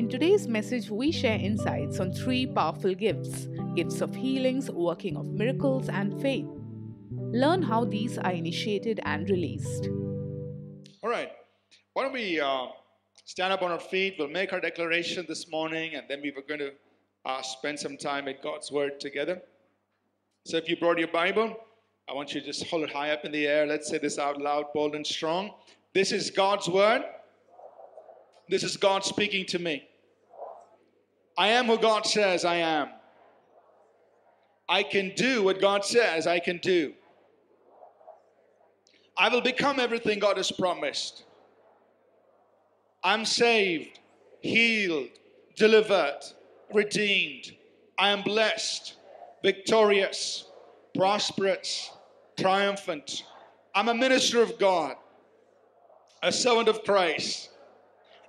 In today's message, we share insights on three powerful gifts gifts of healings, working of miracles, and faith. Learn how these are initiated and released. All right. Why don't we uh, stand up on our feet? We'll make our declaration this morning, and then we were going to uh, spend some time in God's Word together. So if you brought your Bible, I want you to just hold it high up in the air. Let's say this out loud, bold and strong. This is God's Word. This is God speaking to me. I am who God says I am. I can do what God says I can do. I will become everything God has promised. I'm saved, healed, delivered, redeemed. I am blessed, victorious, prosperous, triumphant. I'm a minister of God, a servant of Christ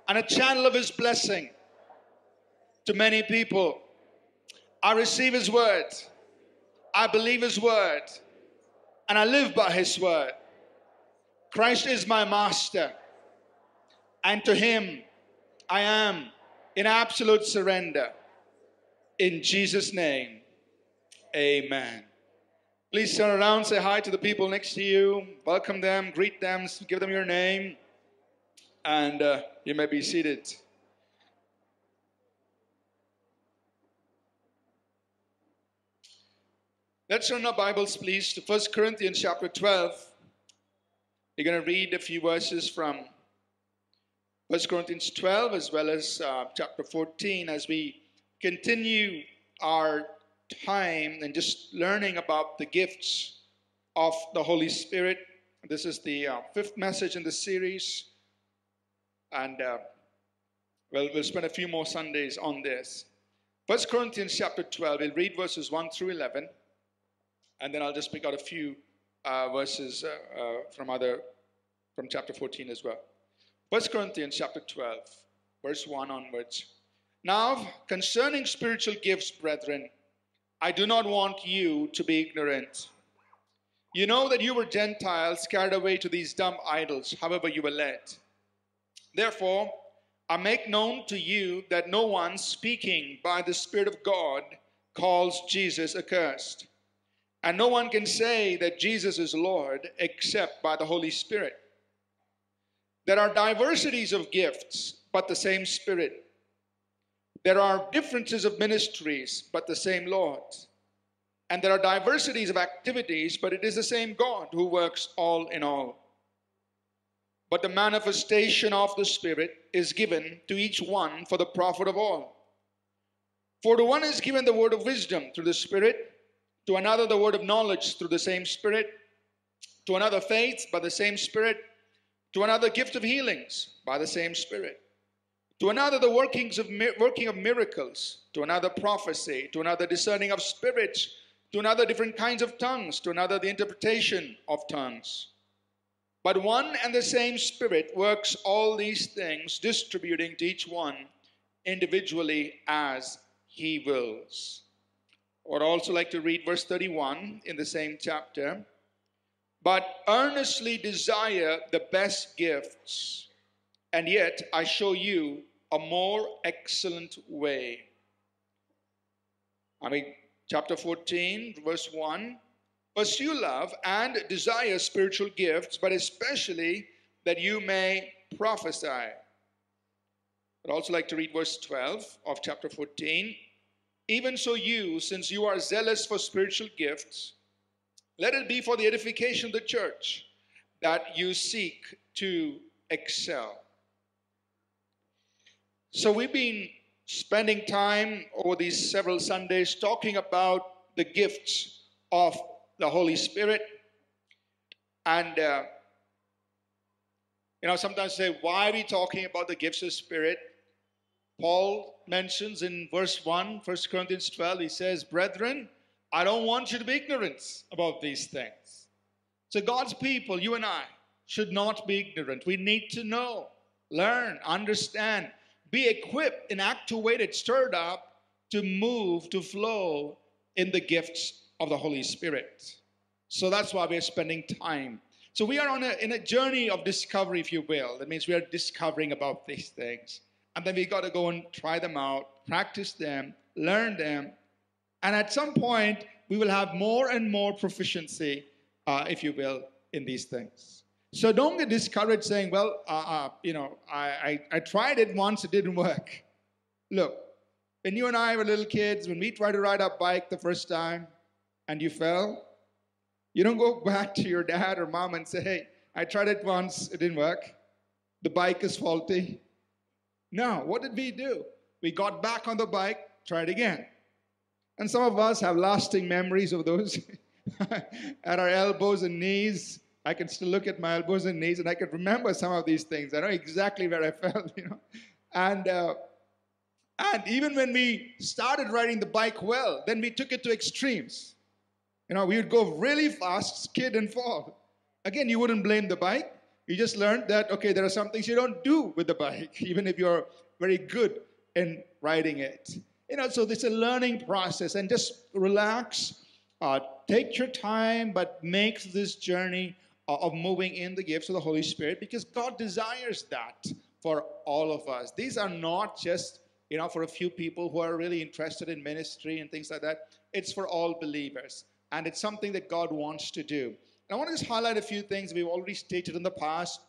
and a channel of His blessing to many people. I receive His word, I believe His word, and I live by His word. Christ is my master, and to Him I am in absolute surrender. In Jesus' name, amen. Please turn around, say hi to the people next to you, welcome them, greet them, give them your name and uh, you may be seated. Let's turn our Bibles, please, to 1 Corinthians chapter 12. We're going to read a few verses from 1 Corinthians 12 as well as uh, chapter 14 as we continue our time and just learning about the gifts of the Holy Spirit. This is the uh, fifth message in the series. And uh, well, we'll spend a few more Sundays on this. First Corinthians chapter 12, we'll read verses 1 through 11, and then I'll just pick out a few uh, verses uh, uh from other from chapter 14 as well. First Corinthians chapter 12, verse 1 onwards. Now, concerning spiritual gifts, brethren, I do not want you to be ignorant. You know that you were Gentiles carried away to these dumb idols, however you were led. Therefore, I make known to you that no one speaking by the Spirit of God calls Jesus accursed. And no one can say that Jesus is Lord except by the Holy Spirit. There are diversities of gifts, but the same Spirit. There are differences of ministries, but the same Lord. And there are diversities of activities, but it is the same God who works all in all. But the manifestation of the Spirit is given to each one for the profit of all. For to one is given the word of wisdom through the Spirit, to another the word of knowledge through the same Spirit, to another faith by the same Spirit, to another gift of healings by the same Spirit, to another the workings of working of miracles, to another prophecy, to another discerning of spirits, to another different kinds of tongues, to another the interpretation of tongues. But one and the same Spirit works all these things, distributing to each one individually as he wills. Would also like to read verse 31 in the same chapter. But earnestly desire the best gifts, and yet I show you a more excellent way. I mean, chapter 14, verse 1 Pursue love and desire spiritual gifts, but especially that you may prophesy. I'd also like to read verse 12 of chapter 14. Even so, you, since you are zealous for spiritual gifts, let it be for the edification of the church that you seek to excel. So, we've been spending time over these several Sundays talking about the gifts of the Holy Spirit. And, uh, you know, sometimes say, why are we talking about the gifts of Spirit? Paul mentions in verse 1, 1 Corinthians 12, he says, Brethren, I don't want you to be ignorant about these things. So, God's people, you and I, should not be ignorant. We need to know, learn, understand, be equipped and activated, stirred up to move, to flow in the gifts of the Holy Spirit. So that's why we're spending time. So we are on a, in a journey of discovery, if you will. That means we are discovering about these things. And then we got to go and try them out, practice them, learn them, and at some point we will have more and more proficiency, uh, if you will, in these things. So don't get discouraged saying, "Well, uh, uh, you know, I, I, I tried it once, it didn't work." Look, when you and I were little kids, when we tried to ride our bike the first time, and you fell, you don't go back to your dad or mom and say, "Hey, I tried it once, it didn't work. The bike is faulty." No, what did we do? We got back on the bike, tried again. And some of us have lasting memories of those at our elbows and knees. I can still look at my elbows and knees and I can remember some of these things. I know exactly where I felt, you know. And, uh, and even when we started riding the bike well, then we took it to extremes. You know, we would go really fast, skid, and fall. Again, you wouldn't blame the bike. You just learned that, okay, there are some things you don't do with the bike, even if you're very good in riding it. You know, so it's a learning process, and just relax, uh, take your time, but make this journey uh, of moving in the gifts of the Holy Spirit because God desires that for all of us. These are not just you know for a few people who are really interested in ministry and things like that. It's for all believers, and it's something that God wants to do. I want to just highlight a few things we've already stated in the past,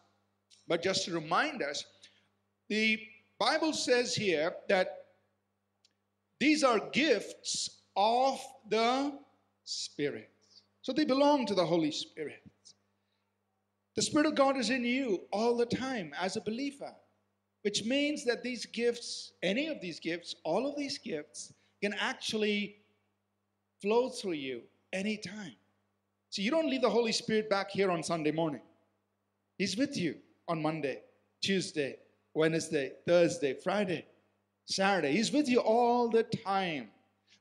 but just to remind us, the Bible says here that these are gifts of the Spirit. So they belong to the Holy Spirit. The Spirit of God is in you all the time as a believer, which means that these gifts, any of these gifts, all of these gifts, can actually flow through you anytime. So you don't leave the Holy Spirit back here on Sunday morning. He's with you on Monday, Tuesday, Wednesday, Thursday, Friday, Saturday. He's with you all the time.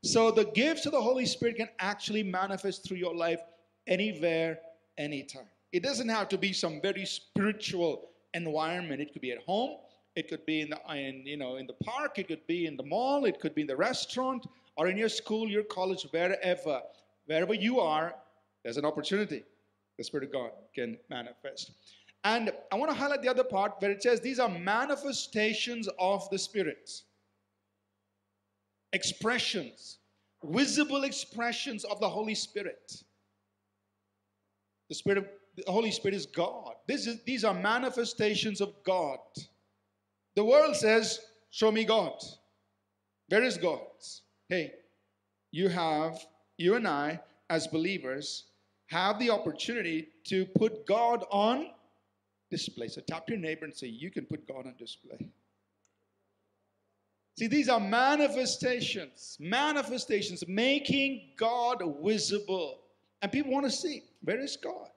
So the gifts of the Holy Spirit can actually manifest through your life anywhere, anytime. It doesn't have to be some very spiritual environment. It could be at home, it could be in the in, you know in the park, it could be in the mall, it could be in the restaurant, or in your school, your college, wherever. Wherever you are, there's an opportunity. The Spirit of God can manifest. And I want to highlight the other part where it says these are manifestations of the Spirit. Expressions, visible expressions of the Holy Spirit. The Spirit of the Holy Spirit is God. This is, these are manifestations of God. The world says, Show me God. Where is God? Hey, you have, you and I, as believers, have the opportunity to put God on display. So tap your neighbor and say, You can put God on display. See, these are manifestations, manifestations, making God visible. And people want to see where is God?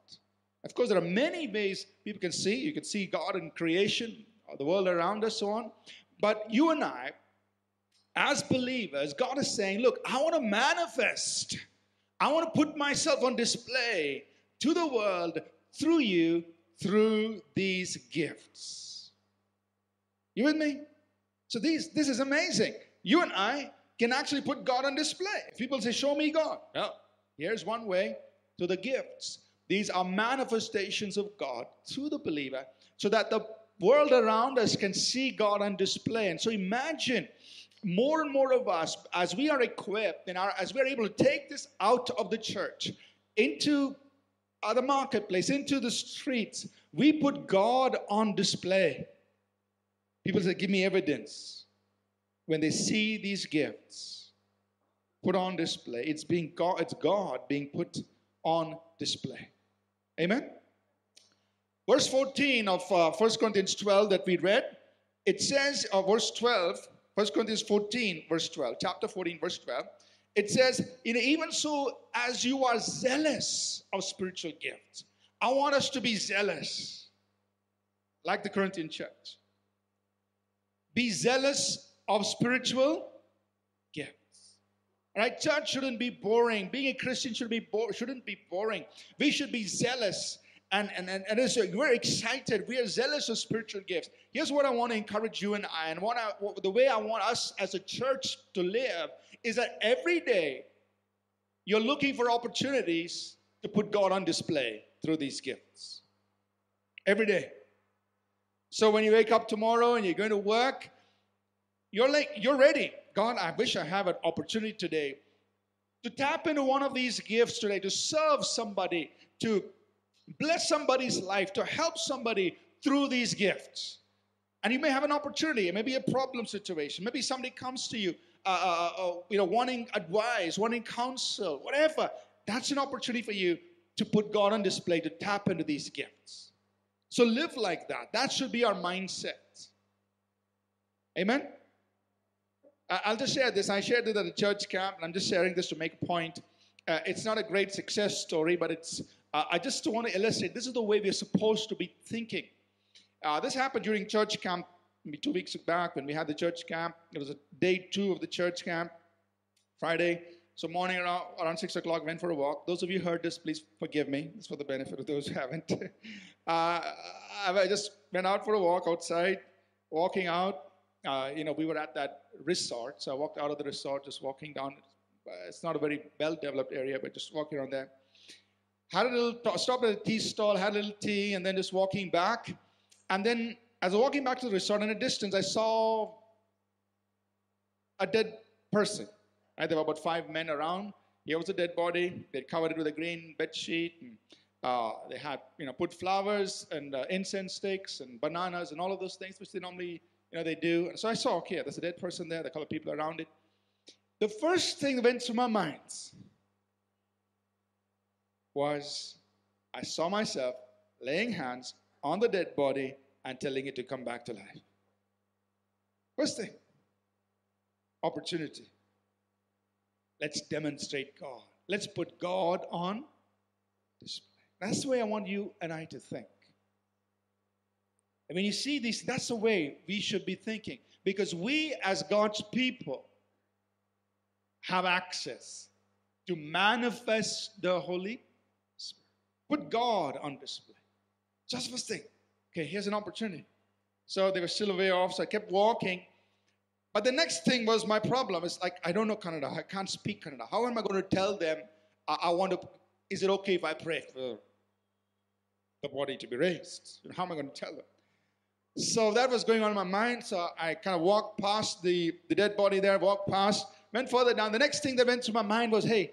Of course, there are many ways people can see. You can see God in creation, or the world around us, so on. But you and I, as believers, God is saying, Look, I want to manifest. I want to put myself on display to the world through you, through these gifts. You with me? So these, this is amazing. You and I can actually put God on display. If people say, Show me God. Well, here's one way to the gifts. These are manifestations of God through the believer so that the world around us can see God on display. And so imagine more and more of us, as we are equipped and are, as we're able to take this out of the church into the marketplace, into the streets, we put God on display. People say, Give me evidence. When they see these gifts put on display, it's being God, it's God being put on display. Amen? Verse 14 of uh, 1 Corinthians 12 that we read, it says, uh, verse 12, 1 Corinthians 14, verse 12, chapter 14, verse 12, it says, in Even so, as you are zealous of spiritual gifts, I want us to be zealous, like the Corinthian church. Be zealous of spiritual gifts. Right? Church shouldn't be boring. Being a Christian should be bo- shouldn't be boring. We should be zealous. And, and, and, and we're excited. We are zealous of spiritual gifts. Here's what I want to encourage you and I, and what I, what, the way I want us as a church to live is that every day you're looking for opportunities to put God on display through these gifts. Every day. So when you wake up tomorrow and you're going to work, you're like, you're ready. God, I wish I have an opportunity today to tap into one of these gifts today, to serve somebody, to bless somebody's life, to help somebody through these gifts. And you may have an opportunity. It may be a problem situation. Maybe somebody comes to you, uh, uh, uh, you know, wanting advice, wanting counsel, whatever. That's an opportunity for you to put God on display, to tap into these gifts. So live like that. That should be our mindset. Amen. I'll just share this. I shared it at a church camp, and I'm just sharing this to make a point. Uh, it's not a great success story, but it's. Uh, I just want to illustrate. This is the way we're supposed to be thinking. Uh, this happened during church camp, maybe two weeks back when we had the church camp. It was a day two of the church camp, Friday. So morning around, around six o'clock, went for a walk. Those of you heard this, please forgive me. It's for the benefit of those who haven't. uh, I just went out for a walk outside, walking out. Uh, you know, we were at that resort, so I walked out of the resort, just walking down. It's not a very well-developed area, but just walking around there. Had a little t- stop at a tea stall, had a little tea, and then just walking back. And then, as I was walking back to the resort, in a distance, I saw a dead person. Right? There were about five men around. Here was a dead body. They covered it with a green bed sheet. And, uh, they had, you know, put flowers and uh, incense sticks and bananas and all of those things, which they normally, you know, they do. And so I saw, okay, there's a dead person there. There are people around it. The first thing that went through my mind was I saw myself laying hands on the dead body and telling it to come back to life. First thing, opportunity. Let's demonstrate God. Let's put God on display. That's the way I want you and I to think. And when you see this, that's the way we should be thinking. Because we, as God's people, have access to manifest the Holy. Put God on display. Just first thing. Okay, here's an opportunity. So they were still a way off, so I kept walking. But the next thing was my problem. It's like, I don't know Kannada. I can't speak Kannada. How am I going to tell them I, I want to, is it okay if I pray for the body to be raised? How am I going to tell them? So that was going on in my mind. So I kind of walked past the, the dead body there, walked past, went further down. The next thing that went through my mind was, hey,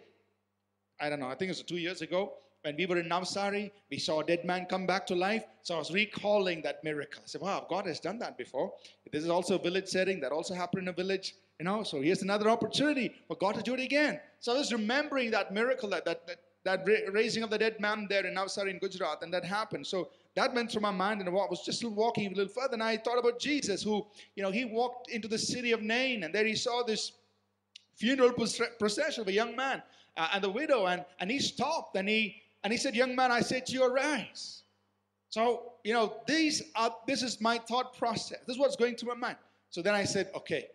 I don't know, I think it was two years ago when we were in Navsari, we saw a dead man come back to life. So I was recalling that miracle. I said, wow, God has done that before. This is also a village setting. That also happened in a village, you know. So here's another opportunity for God to do it again. So I was remembering that miracle, that, that, that, that raising of the dead man there in Navsari in Gujarat, and that happened. So that went through my mind, and I was just walking a little further, and I thought about Jesus, who, you know, he walked into the city of Nain, and there he saw this funeral procession of a young man uh, and the widow, and, and he stopped and he and he said, Young man, I said to you, arise. So, you know, these are this is my thought process. This is what's going through my mind. So then I said, okay,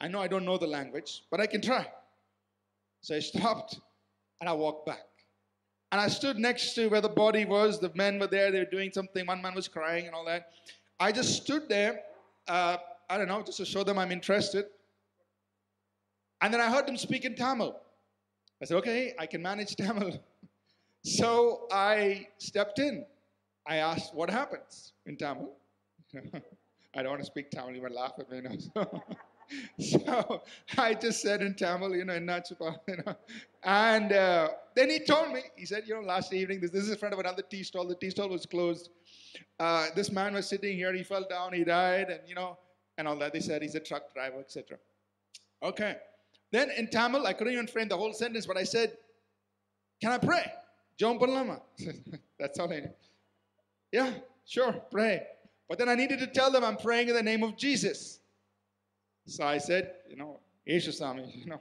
I know I don't know the language, but I can try. So I stopped and I walked back. And I stood next to where the body was. The men were there, they were doing something. One man was crying and all that. I just stood there, uh, I don't know, just to show them I'm interested. And then I heard them speak in Tamil. I said, okay, I can manage Tamil. So I stepped in. I asked, what happens in Tamil? I don't want to speak Tamil, you might laugh at me. So, so, I just said in Tamil, you know, in Nachapa, you know. And uh, then he told me, he said, you know, last evening, this, this is in front of another tea stall. The tea stall was closed. Uh, this man was sitting here, he fell down, he died, and, you know, and all that. They said he's a truck driver, etc. Okay. Then in Tamil, I couldn't even frame the whole sentence, but I said, can I pray? John Panlama. That's all I need. Yeah, sure, pray. But then I needed to tell them I'm praying in the name of Jesus. So I said, you know, Sami, you know,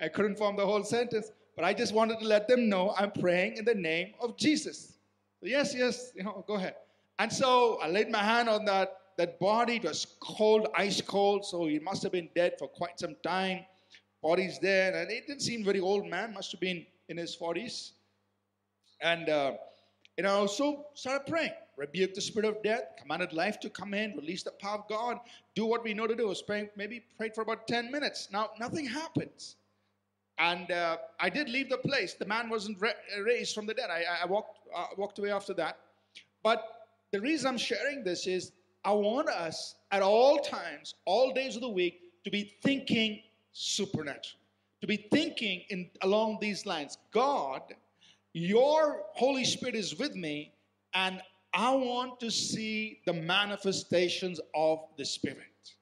I couldn't form the whole sentence, but I just wanted to let them know I'm praying in the name of Jesus. So yes, yes, you know, go ahead. And so I laid my hand on that, that body. It was cold, ice cold, so he must have been dead for quite some time. Body's there, and it didn't seem very old man, must have been in his 40s. And, uh, you know, so started praying. Rebuke the spirit of death, commanded life to come in, release the power of God, do what we know to do. Was praying, maybe prayed for about 10 minutes. Now, nothing happens. And uh, I did leave the place. The man wasn't ra- raised from the dead. I, I walked, uh, walked away after that. But the reason I'm sharing this is I want us at all times, all days of the week, to be thinking supernatural, to be thinking in along these lines. God, your Holy Spirit is with me, and I want to see the manifestations of the Spirit.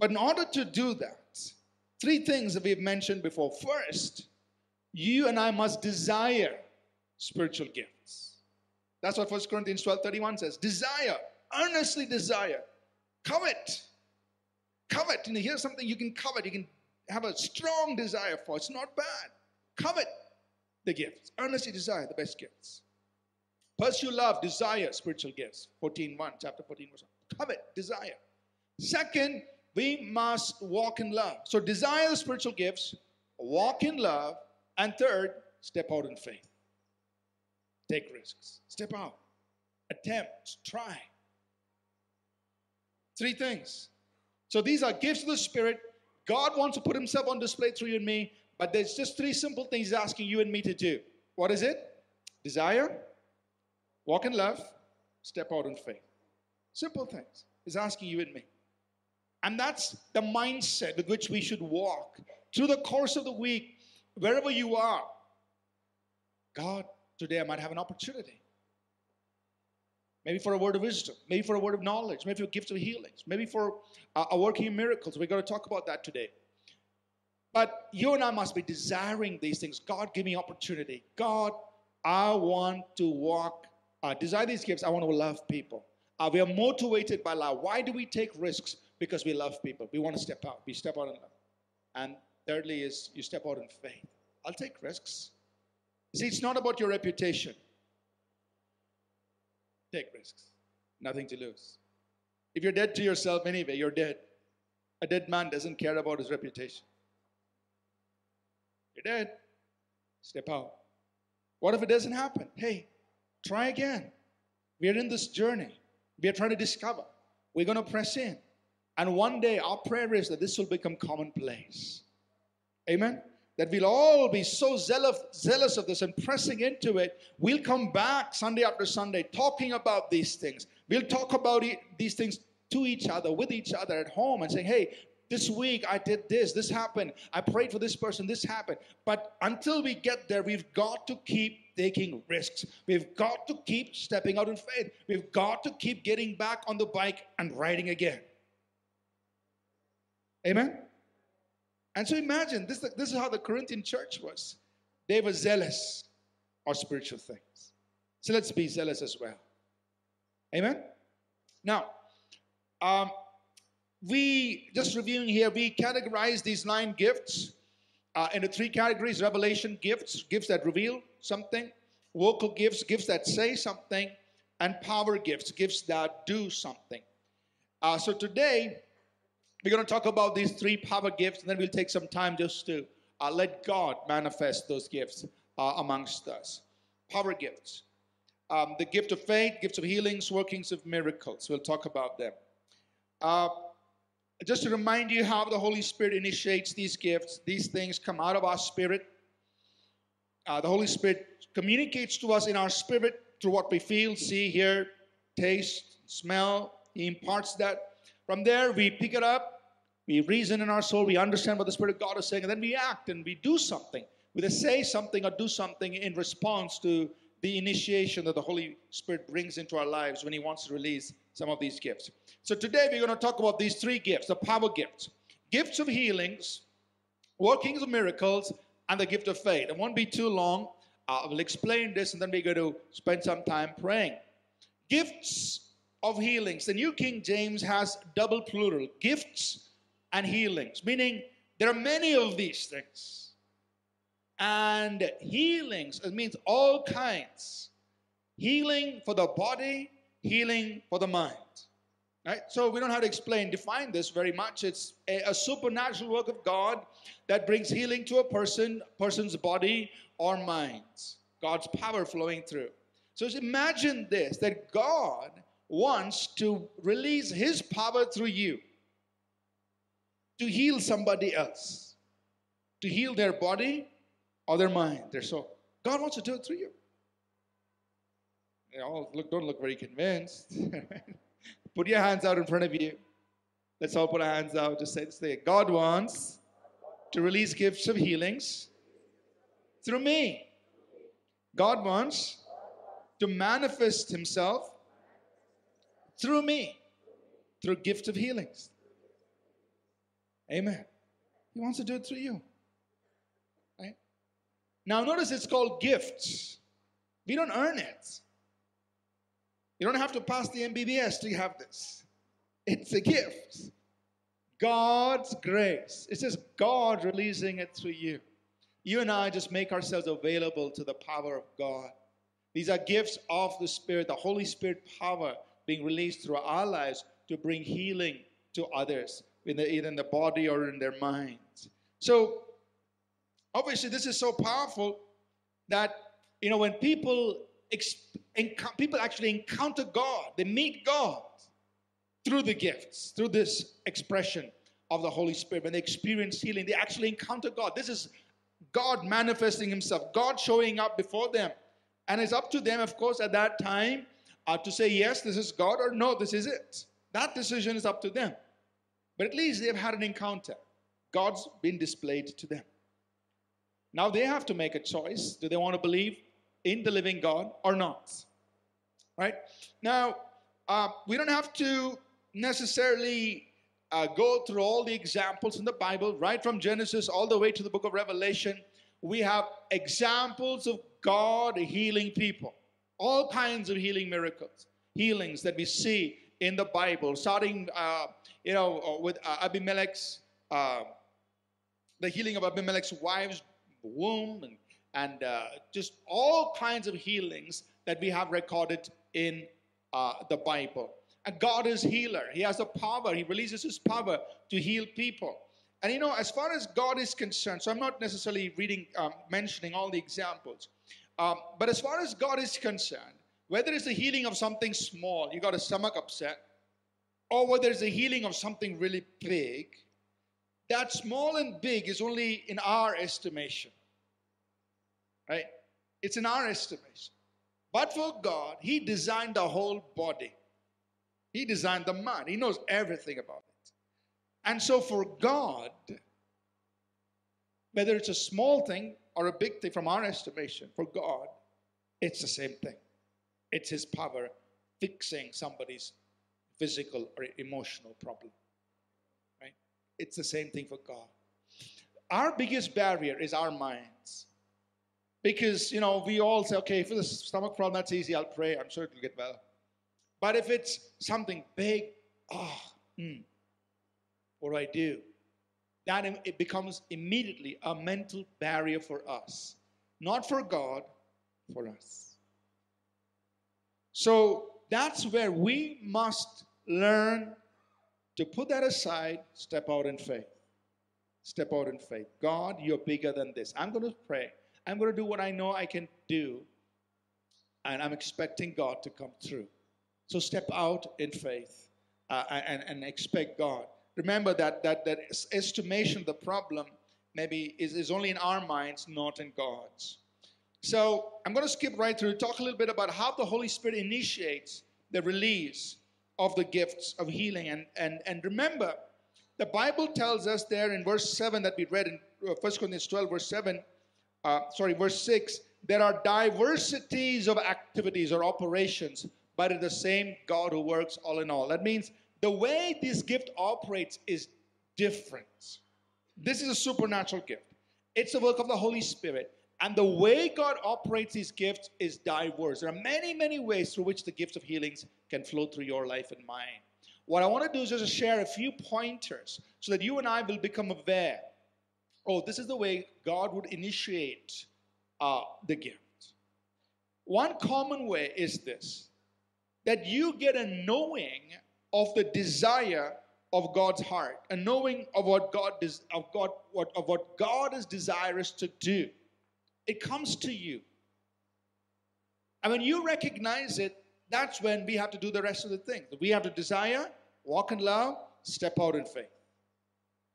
But in order to do that, three things that we've mentioned before. First, you and I must desire spiritual gifts. That's what 1 Corinthians 12 31 says. Desire, earnestly desire, covet. Covet. You know, here's something you can covet. You can have a strong desire for. It's not bad. Covet the gifts. Earnestly desire the best gifts. Pursue love, desire spiritual gifts. 14 1, chapter 14 verse 1. Covet, desire. Second, we must walk in love. So desire the spiritual gifts, walk in love, and third, step out in faith. Take risks. Step out. Attempt. Try. Three things. So these are gifts of the Spirit. God wants to put Himself on display through you and me, but there's just three simple things He's asking you and me to do. What is it? Desire, walk in love, step out in faith. Simple things. He's asking you and me. And that's the mindset with which we should walk through the course of the week, wherever you are. God, today I might have an opportunity. Maybe for a word of wisdom, maybe for a word of knowledge, maybe for gifts of healings, maybe for uh, a working miracles. We're going to talk about that today. But you and I must be desiring these things. God, give me opportunity. God, I want to walk, uh, desire these gifts. I want to love people. Uh, we are motivated by love. Why do we take risks? Because we love people. We want to step out. We step out in love. And thirdly, is you step out in faith. I'll take risks. See, it's not about your reputation. Take risks. Nothing to lose. If you're dead to yourself anyway, you're dead. A dead man doesn't care about his reputation. You're dead. Step out. What if it doesn't happen? Hey, try again. We are in this journey. We are trying to discover. We're going to press in. And one day, our prayer is that this will become commonplace. Amen? That we'll all be so zealous, of this and pressing into it. We'll come back Sunday after Sunday talking about these things. We'll talk about these things to each other, with each other at home, and saying, hey, this week I did this, this happened. I prayed for this person, this happened. But until we get there, we've got to keep taking risks. We've got to keep stepping out in faith. We've got to keep getting back on the bike and riding again. Amen? And so imagine this, this is how the Corinthian church was. They were zealous of spiritual things. So let's be zealous as well. Amen? Now, um, we, just reviewing here, we categorize these nine gifts uh, into three categories revelation gifts, gifts that reveal something, vocal gifts, gifts that say something, and power gifts, gifts that do something. Uh, so today, we're going to talk about these three power gifts, and then we'll take some time just to uh, let God manifest those gifts uh, amongst us. Power gifts. Um, the gift of faith, gifts of healings, workings of miracles. We'll talk about them. Uh, just to remind you how the Holy Spirit initiates these gifts, these things come out of our spirit. Uh, the Holy Spirit communicates to us in our spirit through what we feel, see, hear, taste, smell. He imparts that. From there, we pick it up, we reason in our soul, we understand what the Spirit of God is saying, and then we act and we do something. We either say something or do something in response to the initiation that the Holy Spirit brings into our lives when He wants to release some of these gifts. So today we're going to talk about these three gifts the power gifts, gifts of healings, workings of miracles, and the gift of faith. It won't be too long. Uh, I will explain this and then we're going to spend some time praying. Gifts of healings. The New King James has double plural gifts and healings, meaning there are many of these things. And healings, it means all kinds. Healing for the body, healing for the mind. Right? So we don't have to explain, define this very much. It's a, a, supernatural work of God that brings healing to a person, person's body or mind. God's power flowing through. So imagine this that God wants to release his power through you to heal somebody else, to heal their body or their mind, their soul. God wants to do it through you. You know, look, don't look very convinced. Put your hands out in front of you. Let's all put our hands out. Just say this thing. God wants to release gifts of healings through me. God wants to manifest himself through me, through gift of healings. Amen. He wants to do it through you. Right? Now, notice it's called gifts. We don't earn it. You don't have to pass the MBBS to have this. It's a gift. God's grace. It's just God releasing it through you. You and I just make ourselves available to the power of God. These are gifts of the Spirit, the Holy Spirit power being released through our lives to bring healing to others, in the, either in the body or in their minds. So, obviously, this is so powerful that you know when people people actually encounter God, they meet God through the gifts, through this expression of the Holy Spirit. When they experience healing, they actually encounter God. This is God manifesting Himself, God showing up before them. And it's up to them, of course, at that time uh, to say, yes, this is God, or no, this is it. That decision is up to them. But at least they've had an encounter. God's been displayed to them. Now they have to make a choice. Do they want to believe in the living God or not? Right? Now, uh, we don't have to necessarily uh, go through all the examples in the Bible, right from Genesis all the way to the book of Revelation. We have examples of God healing people, all kinds of healing miracles, healings that we see in the Bible, starting, uh, you know, uh, with uh, Abimelech's, uh, the healing of Abimelech's wife's womb, and, and uh, just all kinds of healings that we have recorded in uh, the Bible. And God is healer. He has the power. He releases His power to heal people. And you know, as far as God is concerned, so I'm not necessarily reading, um, mentioning all the examples, um, but as far as God is concerned, whether it's the healing of something small, you got a stomach upset, or whether it's the healing of something really big, that small and big is only in our estimation. Right? It's in our estimation. But for God, He designed the whole body. He designed the mind. He knows everything about it. And so for God, whether it's a small thing or a big thing from our estimation, for God, it's the same thing. It's His power fixing somebody's physical or emotional problem. Right? It's the same thing for God. Our biggest barrier is our minds. Because, you know, we all say, okay, for the stomach problem, that's easy, I'll pray, I'm sure it'll get well. But if it's something big, oh, mm, what do I do? That it becomes immediately a mental barrier for us, not for God, for us. So that's where we must learn to put that aside, step out in faith. Step out in faith. God, you're bigger than this. I'm going to pray. I'm going to do what I know I can do, and I'm expecting God to come through. So step out in faith uh, and, and expect God. Remember that, that, that estimation of the problem maybe is, is only in our minds, not in God's. So I'm going to skip right through, talk a little bit about how the Holy Spirit initiates the release of the gifts of healing. And, and, and remember, the Bible tells us there in verse 7 that we read in 1 uh, Corinthians 12, verse 7, uh, sorry, verse 6, there are diversities of activities or operations, but it's the same God who works all in all. That means the way this gift operates is different. This is a supernatural gift, it's the work of the Holy Spirit. And the way God operates these gifts is diverse. There are many, many ways through which the gifts of healings can flow through your life and mine. What I want to do is just share a few pointers so that you and I will become aware. Oh, this is the way God would initiate uh, the gift. One common way is this that you get a knowing of the desire of God's heart, a knowing of what God des- of God what of what God is desirous to do. It comes to you. And when you recognize it, that's when we have to do the rest of the things. We have to desire, walk in love, step out in faith.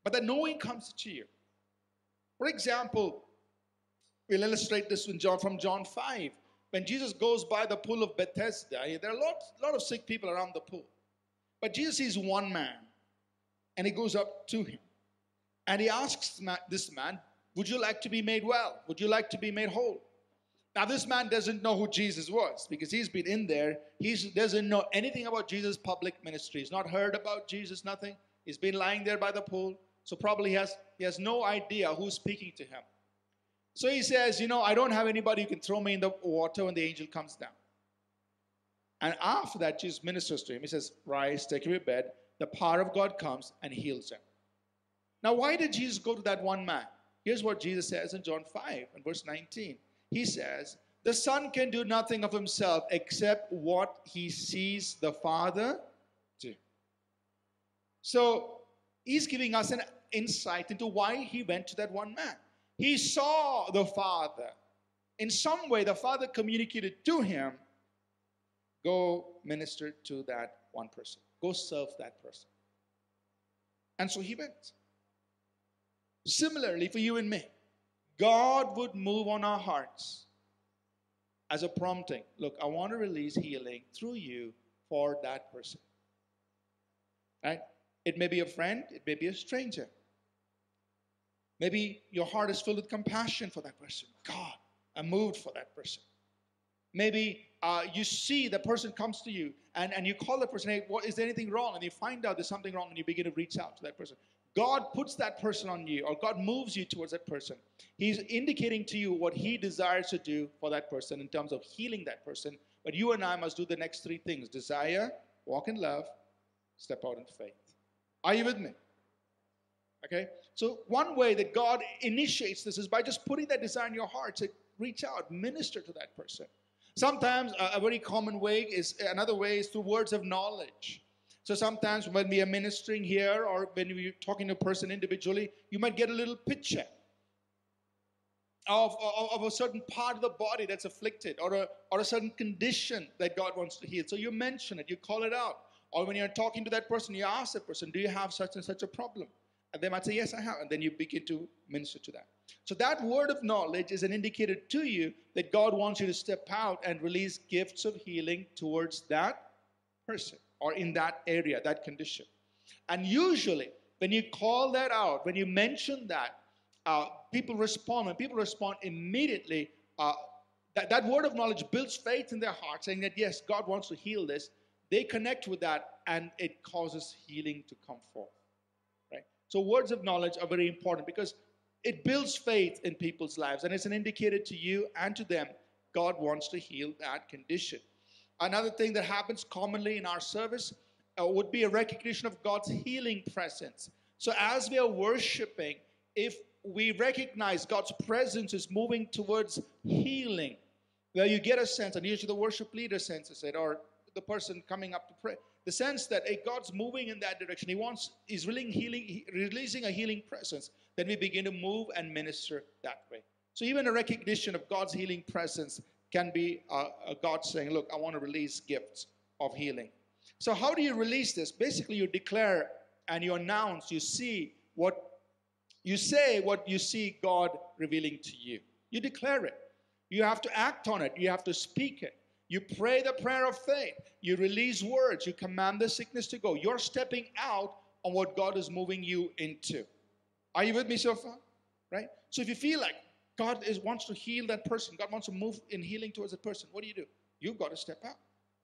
But the knowing comes to you. For example, we'll illustrate this in John, from John 5 when Jesus goes by the pool of Bethesda, there are a lot, lot of sick people around the pool. But Jesus sees one man and he goes up to him and he asks this man, Would you like to be made well? Would you like to be made whole? Now, this man doesn't know who Jesus was because he's been in there. He doesn't know anything about Jesus' public ministry. He's not heard about Jesus, nothing. He's been lying there by the pool. So probably he has, he has no idea who's speaking to him. So he says, You know, I don't have anybody who can throw me in the water when the angel comes down. And after that, Jesus ministers to him. He says, Rise, take your bed. The power of God comes and heals him. Now, why did Jesus go to that one man? Here's what Jesus says in John 5 and verse 19 he says, The Son can do nothing of himself except what he sees the Father do. So he's giving us an insight into why he went to that one man. He saw the Father. In some way, the Father communicated to him go minister to that one person, go serve that person. And so he went. Similarly, for you and me, God would move on our hearts as a prompting. Look, I want to release healing through you for that person. Right? It may be a friend, it may be a stranger. Maybe your heart is filled with compassion for that person. God, I'm moved for that person. Maybe uh, you see the person comes to you and, and you call the person, hey, what, is there anything wrong? And you find out there's something wrong and you begin to reach out to that person. God puts that person on you, or God moves you towards that person. He's indicating to you what He desires to do for that person in terms of healing that person. But you and I must do the next three things desire, walk in love, step out in faith. Are you with me? Okay? So, one way that God initiates this is by just putting that desire in your heart to reach out, minister to that person. Sometimes a, very common way is another way is through words of knowledge. So sometimes when we are ministering here or when we're talking to a person individually, you might get a little picture of, of, of, a certain part of the body that's afflicted or a, or a certain condition that God wants to heal. So you mention it, you call it out. Or when you're talking to that person, you ask that person, Do you have such and such a problem? And they might say, Yes, I have. And then you begin to minister to that. So that word of knowledge is an indicator to you that God wants you to step out and release gifts of healing towards that person or in that area, that condition. And usually, when you call that out, when you mention that, uh, people respond. and people respond immediately, uh, that, that word of knowledge builds faith in their heart, saying that yes, God wants to heal this. They connect with that, and it causes healing to come forth. Right? So, words of knowledge are very important because it builds faith in people's lives, and it's an indicator to you and to them God wants to heal that condition. Another thing that happens commonly in our service uh, would be a recognition of God's healing presence. So, as we are worshiping, if we recognize God's presence is moving towards healing, where you get a sense, and usually the worship leader senses it, or the person coming up to pray, the sense that hey, God's moving in that direction. He wants, He's releasing, healing, releasing a healing presence. Then we begin to move and minister that way. So even a recognition of God's healing presence can be uh, God saying, Look, I want to release gifts of healing. So, how do you release this? Basically, you declare and you announce, you see what you say, what you see God revealing to you. You declare it. You have to act on it, you have to speak it. You pray the prayer of faith. You release words. You command the sickness to go. You're stepping out on what God is moving you into. Are you with me so far? Right? So if you feel like God is, wants to heal that person. God wants to move in healing towards that person. What do you do? You've got to step out.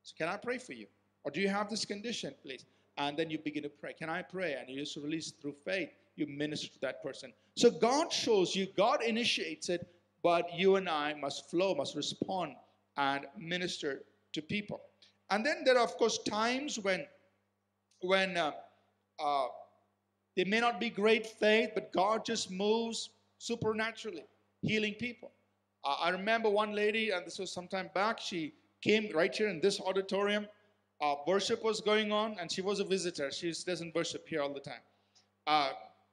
So, can I pray for you? Or do you have this condition, please? And then you begin to pray. Can I pray? And you just release through faith. You minister to that person. So, God shows you, God initiates it, but you and I must flow, must respond, and minister to people. And then there are, of course, times when, when uh, uh, there may not be great faith, but God just moves supernaturally healing people. Uh, I remember one lady, and this was some time back, she came right here in this auditorium. Uh, worship was going on, and she was a visitor. She doesn't worship here all the time. Uh,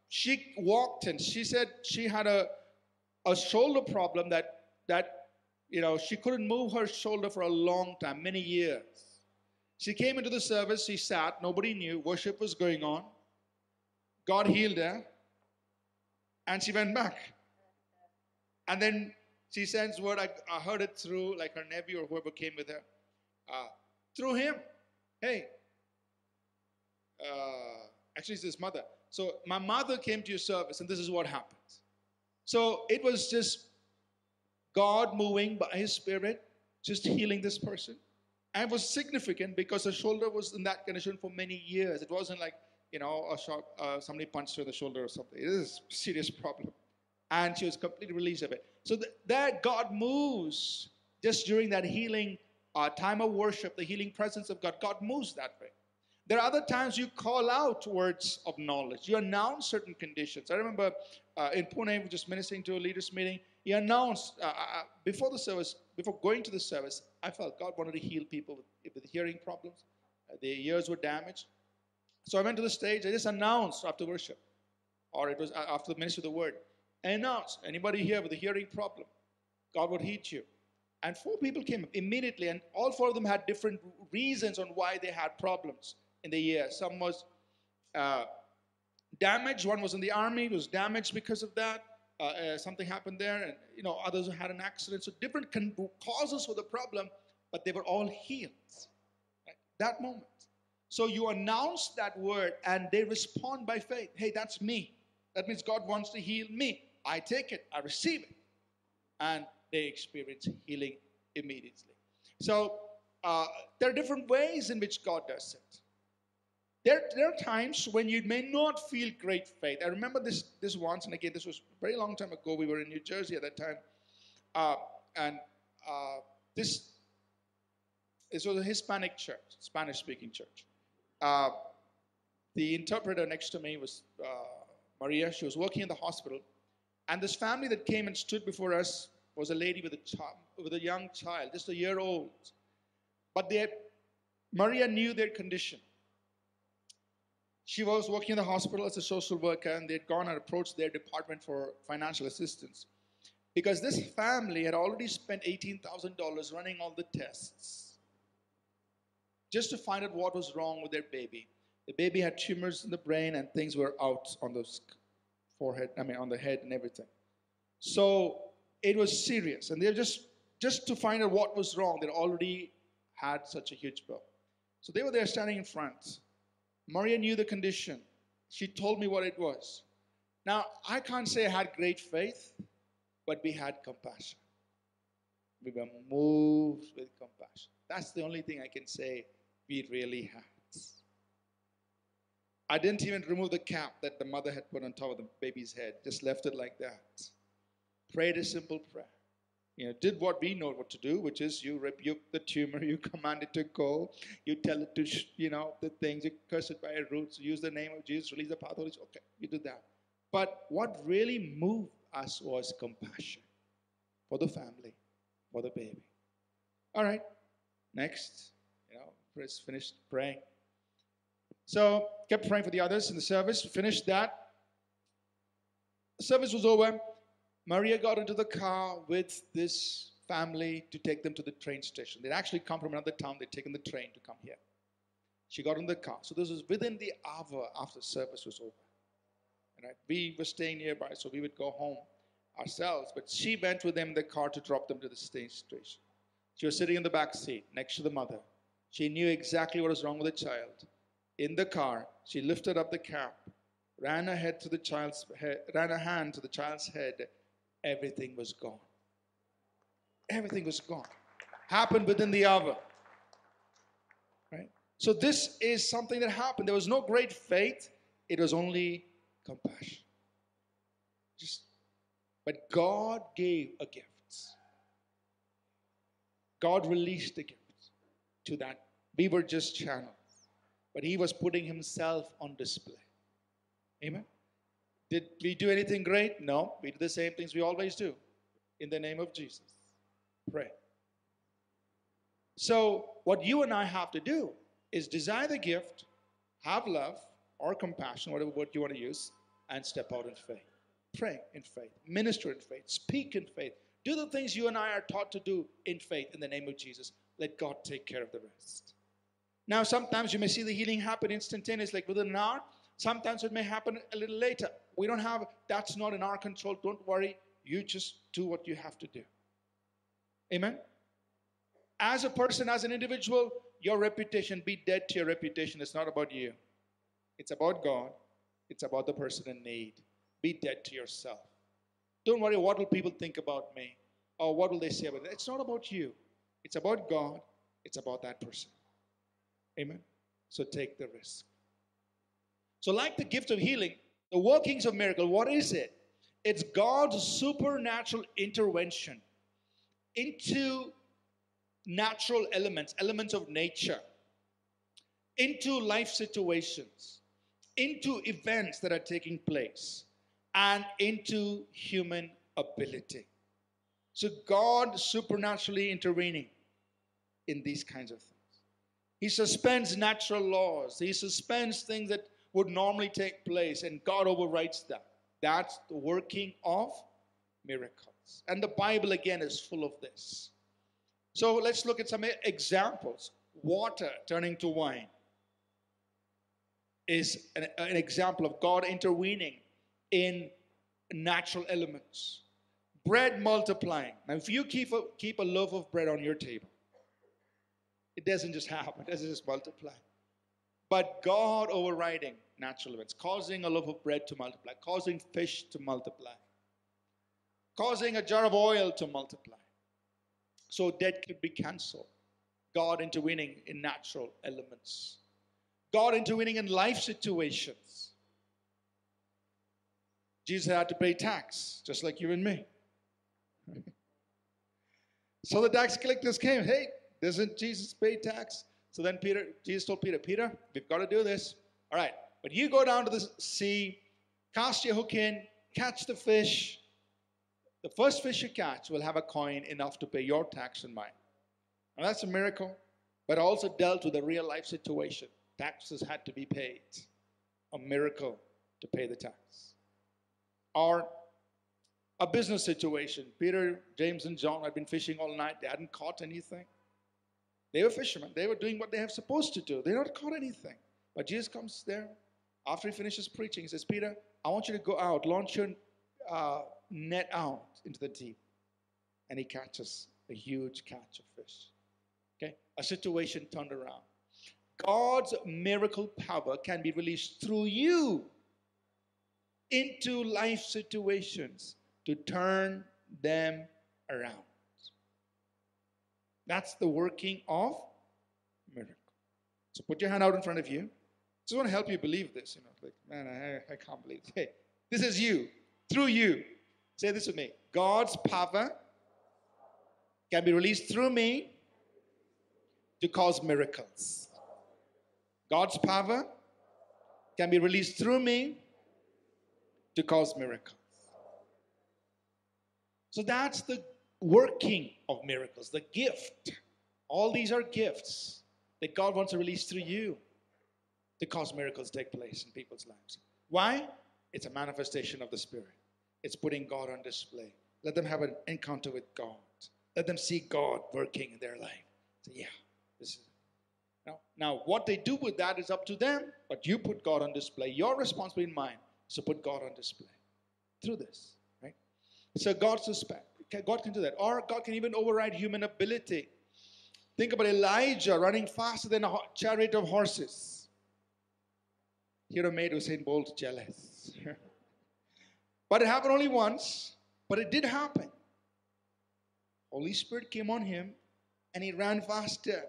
she walked and she said she had a, a shoulder problem that, that, you know, she couldn't move her shoulder for a long time, many years. She came into the service, she sat, nobody knew, worship was going on. God healed her, and she went back. And then she sends word, I, I heard it through like her nephew or whoever came with her, uh, through him. Hey, uh, actually, it's his mother. So my mother came to your service, and this is what happened. So it was just God moving by His Spirit, just healing this person. And it was significant because the shoulder was in that condition for many years. It wasn't like, you know, a shot, uh, somebody punched her in the shoulder or something. It is a serious problem. And she was completely released of it. So th- that God moves just during that healing uh, time of worship, the healing presence of God. God moves that way. There are other times you call out words of knowledge. You announce certain conditions. I remember uh, in Pune, just ministering to a leaders meeting. He announced uh, uh, before the service, before going to the service, I felt God wanted to heal people with, with hearing problems. Uh, their ears were damaged. So I went to the stage. I just announced after worship, or it was uh, after the ministry of the word. I announced anybody here with a hearing problem, God would heal you. And four people came up immediately, and all four of them had different reasons on why they had problems in the year. Some was uh, damaged. One was in the army, was damaged because of that. Uh, uh, something happened there, and you know others had an accident. So different causes for the problem, but they were all healed. Right? That moment. So you announce that word, and they respond by faith. Hey, that's me. That means God wants to heal me. I take it. I receive it, and they experience healing immediately. So uh, there are different ways in which God does it. There, there are times when you may not feel great faith. I remember this, this once, and again, this was a very long time ago. We were in New Jersey at that time. Uh, and uh, this, this was a Hispanic church, Spanish speaking church. Uh, the interpreter next to me was uh, Maria. She was working in the hospital. And this family that came and stood before us was a lady with a, child, with a young child, just a year old. But they had, Maria knew their condition. She was working in the hospital as a social worker, and they'd gone and approached their department for financial assistance. Because this family had already spent $18,000 running all the tests just to find out what was wrong with their baby. The baby had tumors in the brain, and things were out on the forehead, I mean, on the head and everything. So it was serious. And they're just, just to find out what was wrong, they already had such a huge bill. So they were there standing in front. Maria knew the condition. She told me what it was. Now, I can't say I had great faith, but we had compassion. We were moved with compassion. That's the only thing I can say we really had. I didn't even remove the cap that the mother had put on top of the baby's head, just left it like that. Prayed a simple prayer. You know, did what we know what to do, which is you rebuke the tumor, you command it to go, you tell it to, you know, the things, you curse it by its roots, use the name of Jesus, release the power Okay, you do that. But what really moved us was compassion for the family, for the baby. All right, next, you know, Chris finished praying. So kept praying for the others in the service, finished that. The service was over. Maria got into the car with this family to take them to the train station. They'd actually come from another town, they'd taken the train to come here. She got in the car. So this was within the hour after service was over. Right? We were staying nearby, so we would go home ourselves. But she went with them in the car to drop them to the train station. She was sitting in the back seat next to the mother. She knew exactly what was wrong with the child. In the car, she lifted up the cap, ran her head to the child's head, ran her hand to the child's head, everything was gone. Everything was gone. Happened within the hour. Right? So, this is something that happened. There was no great faith, it was only compassion. Just, but God gave a gift. God released a gift to that. We were just channels. But He was putting Himself on display. Amen. Did we do anything great? No. We did the same things we always do. In the name of Jesus. Pray. So, what you and I have to do is desire the gift, have love or compassion, whatever word you want to use, and step out in faith. Pray in faith, minister in faith, speak in faith. Do the things you and I are taught to do in faith in the name of Jesus. Let God take care of the rest. Now, sometimes you may see the healing happen instantaneously, like within an hour. Sometimes it may happen a little later. We don't have, that's not in our control. Don't worry. You just do what you have to do. Amen? As a person, as an individual, your reputation, be dead to your reputation. It's not about you. It's about God. It's about the person in need. Be dead to yourself. Don't worry, what will people think about me? Or what will they say about it? It's not about you. It's about God. It's about that person. Amen. So take the risk. So, like the gift of healing, the workings of miracle, what is it? It's God's supernatural intervention into natural elements, elements of nature, into life situations, into events that are taking place, and into human ability. So, God supernaturally intervening in these kinds of things. He suspends natural laws, He suspends things that would normally take place, and God overrides them. That's the working of miracles. And the Bible, again, is full of this. So let's look at some examples. Water turning to wine is an, an example of God intervening in natural elements. Bread multiplying. Now, if you keep a, keep a loaf of bread on your table, it doesn't just happen, it doesn't just multiply. But God overriding natural events, causing a loaf of bread to multiply, causing fish to multiply, causing a jar of oil to multiply. So debt could be canceled. God intervening in natural elements. God intervening in life situations. Jesus had to pay tax, just like you and me. so the tax collectors came, hey, doesn't Jesus pay tax? So then Peter, Jesus told Peter, Peter, we've got to do this. All right, but you go down to the sea, cast your hook in, catch the fish, the first fish you catch will have a coin enough to pay your tax and mine. Now that's a miracle, but also dealt with a real life situation. Taxes had to be paid. A miracle to pay the tax. Or a business situation. Peter, James, and John had been fishing all night. They hadn't caught anything. They were fishermen. They were doing what they have supposed to do. They not caught anything. But Jesus comes there after he finishes preaching. He says, Peter, I want you to go out, launch your uh, net out into the deep. And he catches a huge catch of fish. Okay? A situation turned around. God's miracle power can be released through you into life situations to turn them around. That's the working of miracle. So put your hand out in front of you. Just want to help you believe this. You know, like, man, I, I can't believe. Hey, this is you, through you. Say this with me God's power can be released through me to cause miracles. God's power can be released through me to cause miracles. So that's the working of miracles, the gift. All these are gifts that God wants to release through you to cause miracles take place in people's lives. Why? It's a manifestation of the Spirit. It's putting God on display. Let them have an encounter with God. Let them see God working in their life. So, yeah, this is now, now what they do with that is up to them, but you put God on display. Your responsibility in mind is to put God on display through this, right? So God suspect God can do that. Or God can even override human ability. Think about Elijah running faster than a chariot of horses. Hero made Usain Bolt jealous. but it happened only once, but it did happen. Holy Spirit came on him and he ran faster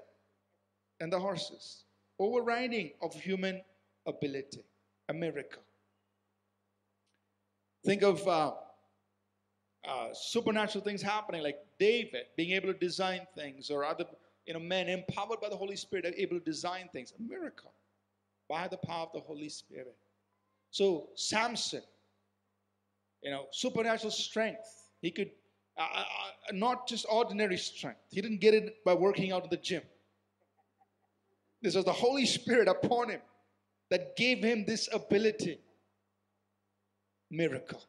than the horses. Overriding of human ability, a miracle. Think of uh, uh, supernatural things happening, like David being able to design things, or other you know men empowered by the Holy Spirit able to design things. A miracle by the power of the Holy Spirit. So Samson, you know, supernatural strength. He could uh, uh, uh, not just ordinary strength. He didn't get it by working out in the gym. This was the Holy Spirit upon him that gave him this ability. Miracle.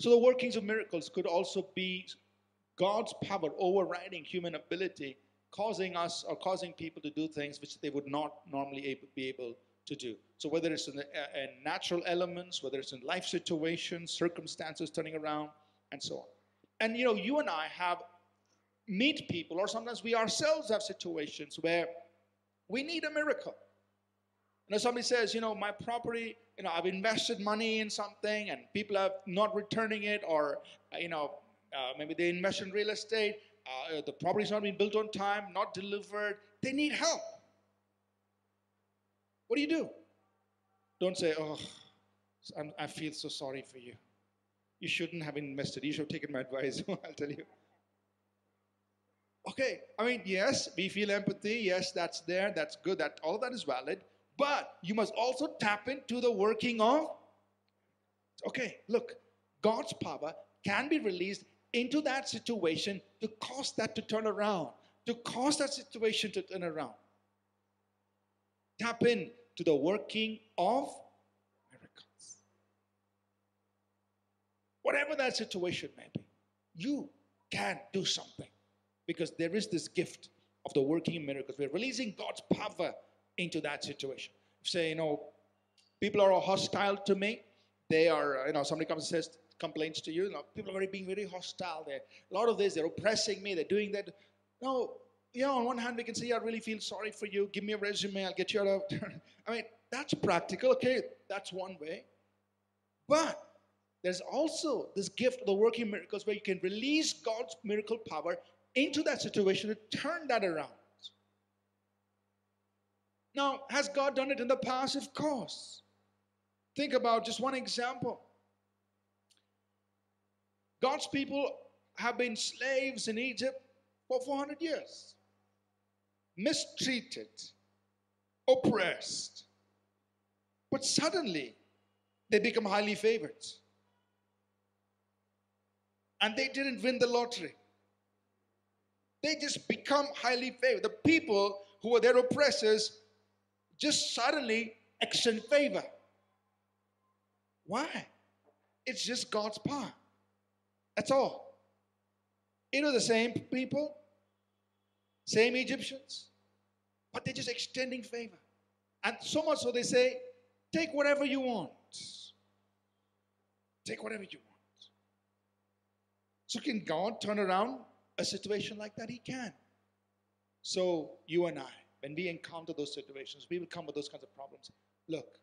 So the workings of miracles could also be God's power overriding human ability, causing us or causing people to do things which they would not normally be able to do. So whether it's in, the, uh, in natural elements, whether it's in life situations, circumstances turning around, and so on. And you know, you and I have meet people, or sometimes we ourselves have situations where we need a miracle. You know, somebody says, you know, my property, you know, I've invested money in something and people are not returning it, or, uh, you know, uh, maybe they invest in real estate, uh, the property's not being built on time, not delivered. They need help. What do you do? Don't say, oh, I'm, I feel so sorry for you. You shouldn't have invested. You should have taken my advice. I'll tell you. Okay, I mean, yes, we feel empathy. Yes, that's there. That's good. That all of that is valid. But you must also tap into the working of. Okay, look, God's power can be released into that situation to cause that to turn around, to cause that situation to turn around. Tap in to the working of miracles. Whatever that situation may be, you can do something because there is this gift of the working miracles. We're releasing God's power into that situation. Say, you know, people are hostile to me. They are, you know, somebody comes and says, complaints to you, people are being very hostile there. A lot of this, they're oppressing me, they're doing that. No, yeah, on one hand, we can say, I really feel sorry for you. Give me a resume, I'll get you out of. I mean, that's practical. Okay, that's one way. But there's also this gift of the working miracles where you can release God's miracle power into that situation to turn that around. Now, has God done it in the past? Of course. Think about just one example. God's people have been slaves in Egypt for 400 years, mistreated, oppressed. But suddenly, they become highly favored. And they didn't win the lottery. They just become highly favored. The people who were their oppressors just suddenly extend favor. Why? It's just God's power. That's all. You know, the same people, same Egyptians, but they're just extending favor. And so much so they say, take whatever you want. Take whatever you want. So, can God turn around a situation like that? He can. So, you and I, when we encounter those situations, we will come with those kinds of problems. Look,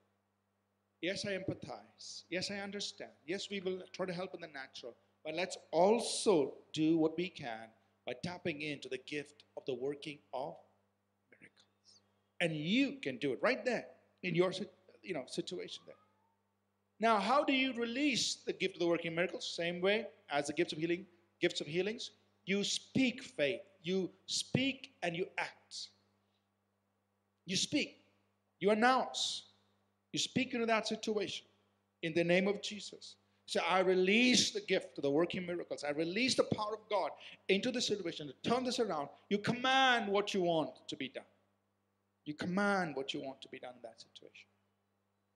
yes, I empathize. Yes, I understand. Yes, we will try to help in the natural. But let's also do what we can by tapping into the gift of the working of miracles. And you can do it right there in your you know, situation there. Now, how do you release the gift of the working miracles? Same way as the gifts of healing, gifts of healings. You speak faith. You speak and you act. You speak. You announce. You speak into that situation in the name of Jesus. So I release the gift of the working miracles. I release the power of God into the situation to turn this around. You command what you want to be done. You command what you want to be done in that situation.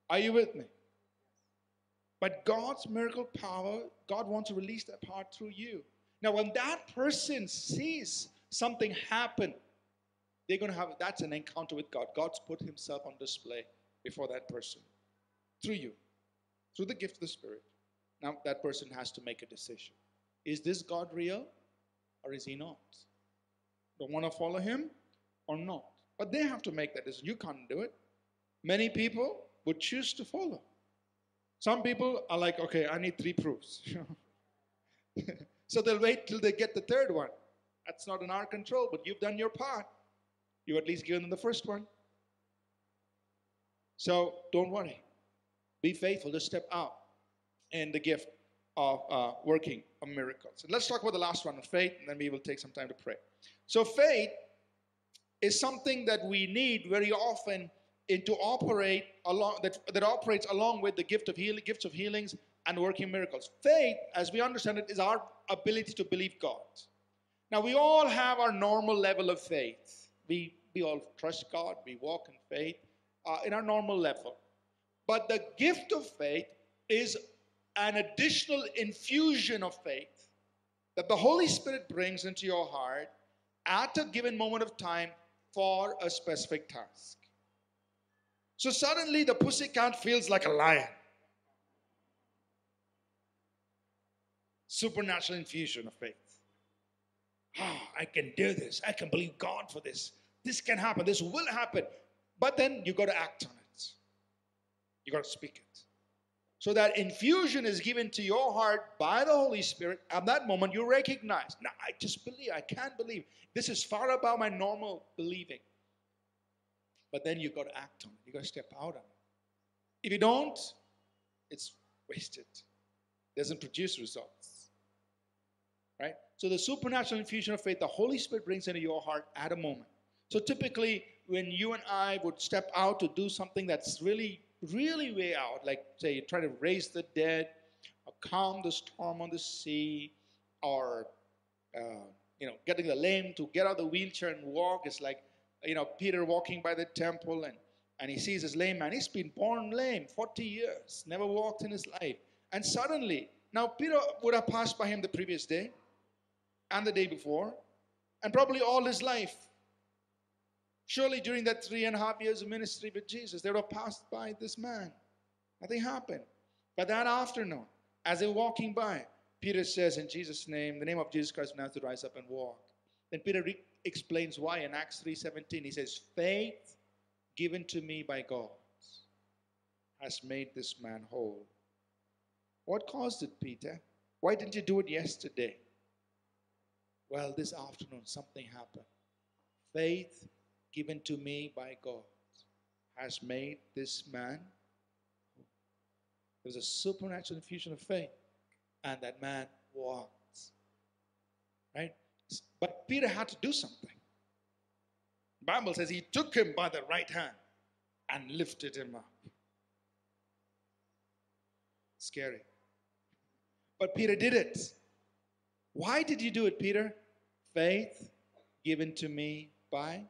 Are you with me? But God's miracle power, God wants to release that power through you. Now, when that person sees something happen, they're going to have that's an encounter with God. God's put Himself on display before that person through you, through the gift of the Spirit. Now that person has to make a decision. Is this God real or is he not? Don't want to follow him or not? But they have to make that decision. You can't do it. Many people would choose to follow. Some people are like, okay, I need three proofs. so they'll wait till they get the third one. That's not in our control, but you've done your part. You've at least given them the first one. So don't worry. Be faithful to step out and the gift of uh, working of miracles. And let's talk about the last one, faith, and then we will take some time to pray. So faith is something that we need very often in to operate along that, that operates along with the gift of healing, gifts of healings and working miracles. Faith, as we understand it, is our ability to believe God. Now we all have our normal level of faith. We we all trust God. We walk in faith uh, in our normal level. But the gift of faith is an additional infusion of faith that the Holy Spirit brings into your heart at a given moment of time for a specific task. So suddenly the pussycat feels like a lion. Supernatural infusion of faith. Oh, I can do this. I can believe God for this. This can happen. This will happen. But then you got to act on it. You got to speak it. So that infusion is given to your heart by the Holy Spirit. At that moment, you recognize, now I just believe, I can't believe. This is far above my normal believing. But then you've got to act on it. You've got to step out on it. If you don't, it's wasted. Doesn't produce results. Right? So the supernatural infusion of faith, the Holy Spirit brings into your heart at a moment. So typically, when you and I would step out to do something that's really really way out, like say you try to raise the dead, or calm the storm on the sea, or uh, you know, getting the lame to get out of the wheelchair and walk It's like you know Peter walking by the temple and and he sees this lame man. He's been born lame 40 years, never walked in his life, and suddenly now Peter would have passed by him the previous day and the day before, and probably all his life. Surely during that three and a half years of ministry with Jesus, they would have passed by this man. Nothing happened. But that afternoon, as they were walking by, Peter says, In Jesus' name, the name of Jesus Christ, now to rise up and walk. Then Peter re- explains why in Acts 3:17. He says, Faith given to me by God has made this man whole. What caused it, Peter? Why didn't you do it yesterday? Well, this afternoon something happened. Faith given to me by God has made this man. There was a supernatural infusion of faith, and that man walked. Right? But Peter had to do something. The Bible says he took him by the right hand and lifted him up. Scary. But Peter did it. Why did you do it, Peter? Faith given to me by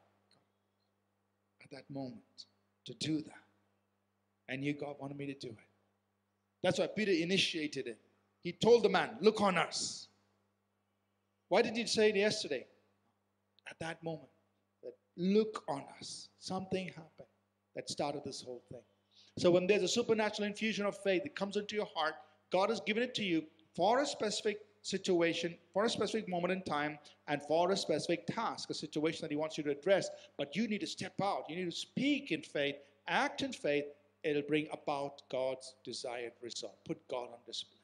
that moment to do that. And you, God, wanted me to do it. That's why Peter initiated it. He told the man, Look on us. Why did he say it yesterday? At that moment, that look on us. Something happened that started this whole thing. So when there's a supernatural infusion of faith that comes into your heart, God has given it to you for a specific situation, for a specific moment in time, and for a specific task, a situation that He wants you to address. But you need to step out. You need to speak in faith, act in faith. It'll bring about God's desired result. Put God on display.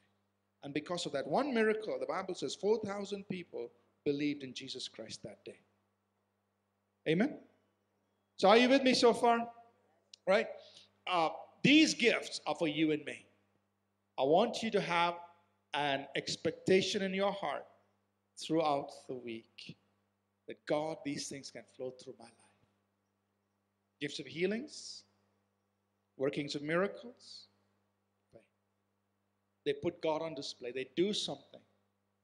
And because of that one miracle, the Bible says 4,000 people believed in Jesus Christ that day. Amen? So, are you with me so far? Right? Uh, these gifts are for you and me. I want you to have an expectation in your heart throughout the week that God, these things can flow through my life. Gifts of healings, workings of miracles. They put God on display, they do something.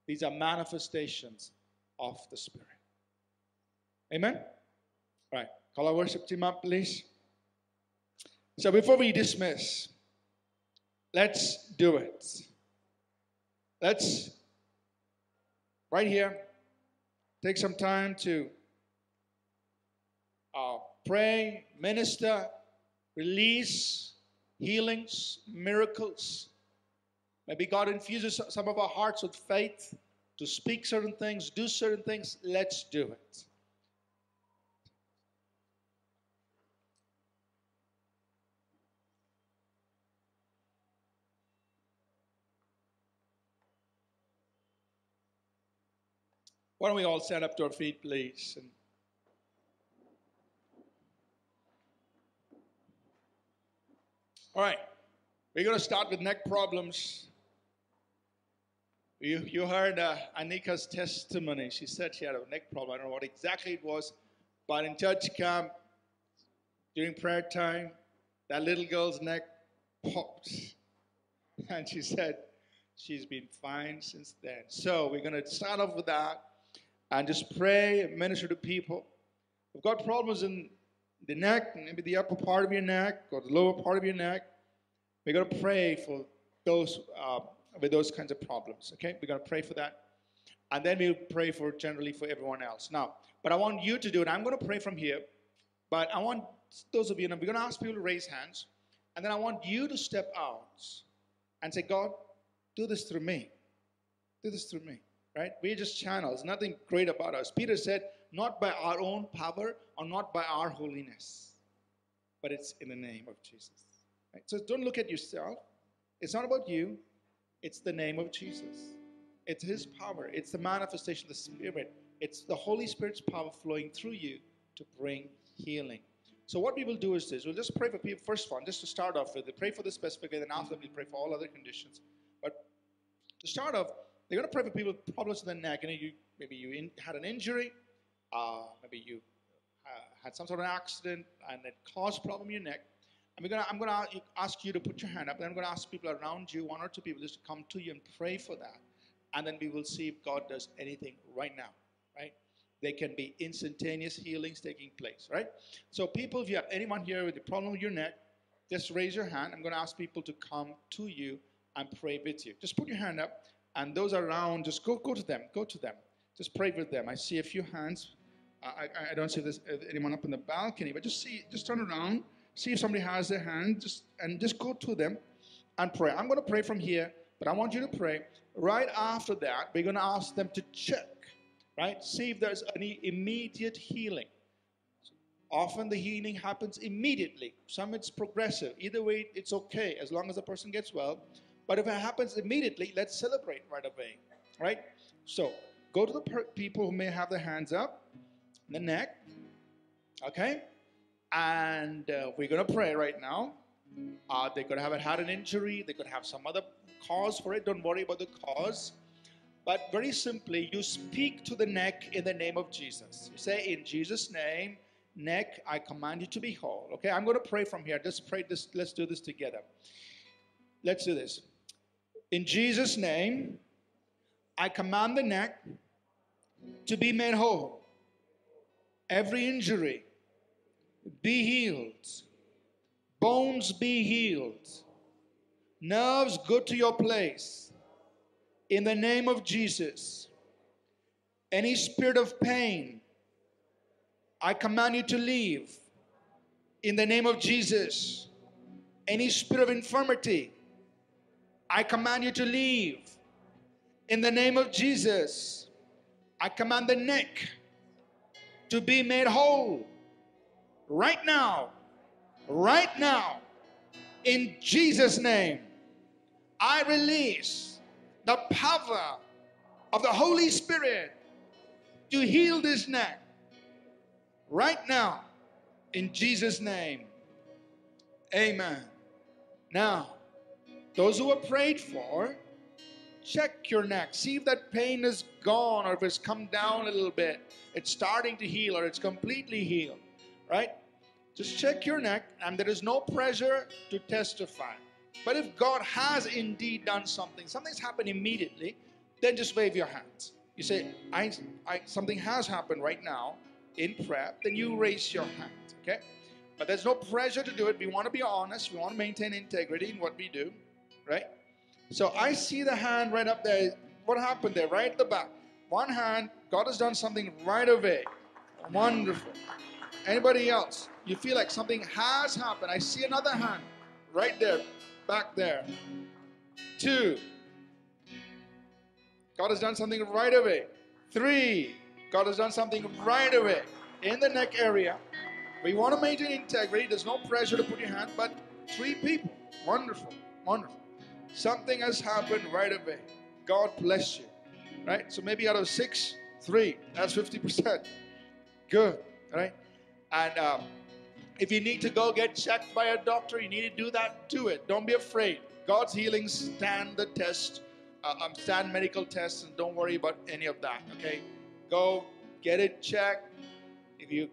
These are manifestations of the Spirit. Amen? All right, call our worship team up, please. So before we dismiss, let's do it. Let's, right here, take some time to uh, pray, minister, release healings, miracles. Maybe God infuses some of our hearts with faith to speak certain things, do certain things. Let's do it. Why don't we all stand up to our feet, please? And all right, we're going to start with neck problems. You, you heard uh, Anika's testimony. She said she had a neck problem. I don't know what exactly it was, but in church camp, during prayer time, that little girl's neck popped. And she said she's been fine since then. So we're going to start off with that and just pray and minister to people. If you've got problems in the neck, maybe the upper part of your neck or the lower part of your neck, we're going to pray for those uh, with those kinds of problems. Okay, we're going to pray for that, and then we'll pray for generally for everyone else. Now, but I want you to do it. I'm going to pray from here, but I want those of you. And we're going to ask people to raise hands, and then I want you to step out and say, God, do this through me. Do this through me right? We're just channels, nothing great about us. Peter said, not by our own power or not by our holiness, but it's in the name of Jesus. Right? So don't look at yourself. It's not about you, it's the name of Jesus. It's His power, it's the manifestation of the Spirit, it's the Holy Spirit's power flowing through you to bring healing. So, what we will do is this we'll just pray for people, first one, just to start off with, the pray for this specifically, then after we'll pray for all other conditions. But to start off, they're going to pray for people with problems with the neck. You know, you, maybe you in, had an injury, uh, maybe you uh, had some sort of accident and it caused problem in your neck. And we're gonna, I'm going to ask you to put your hand up, and I'm going to ask people around you, one or two people, just to come to you and pray for that. And then we will see if God does anything right now, right? There can be instantaneous healings taking place, right? So, people, if you have anyone here with a problem with your neck, just raise your hand. I'm going to ask people to come to you and pray with you. Just put your hand up, and those around, just go, go to them. Go to them. Just pray with them. I see a few hands. I, I don't see there's uh, anyone up in the balcony, but just see, just turn around see if somebody has their hand, just and just go to them and pray. I'm going to pray from here, but I want you to pray. Right after that, we're going to ask them to check, right? See if there's any immediate healing. Often the healing happens immediately. Some it's progressive. Either way, it's okay as long as the person gets well. But if it happens immediately, let's celebrate right away, right? So go to the people who may have their hands up, the neck, okay? And uh, we're going to pray right now. Uh, they could have had an injury, they could have some other cause for it. Don't worry about the cause. But very simply, you speak to the neck in the name of Jesus. You say, In Jesus' name, neck, I command you to be whole. Okay, I'm going to pray from here. Just pray this. Let's do this together. Let's do this. In Jesus' name, I command the neck to be made whole. Every injury, be healed. Bones be healed. Nerves go to your place. In the name of Jesus. Any spirit of pain, I command you to leave. In the name of Jesus. Any spirit of infirmity, I command you to leave. In the name of Jesus. I command the neck to be made whole right now, right now, in Jesus' name, I release the power of the Holy Spirit to heal this neck right now, in Jesus' name. Amen. Now, those who are prayed for, check your neck. See if that pain is gone or if it's come down a little bit. It's starting to heal or it's completely healed. Right? Just check your neck, and there is no pressure to testify. But if God has indeed done something, something's happened immediately, then just wave your hands. You say, I, I, something has happened right now in prayer, then you raise your hand, okay? But there's no pressure to do it. We want to be honest. We want to maintain integrity in what we do, right? So I see the hand right up there. What happened there? Right at the back. One hand, God has done something right away. Wonderful. Anybody else? You feel like something has happened. I see another hand right there, back there. Two. God has done something right away. Three. God has done something right away in the neck area. We want to maintain integrity. There's no pressure to put your hand, but three people. Wonderful. Wonderful. Something has happened right away. God bless you. Right? So maybe out of six, three. That's 50%. Good. Right? And um, if you need to go get checked by a doctor, you need to do that, do it. Don't be afraid. God's healings stand the test, uh, um, stand medical tests, and don't worry about any of that, okay? Go get it checked. If you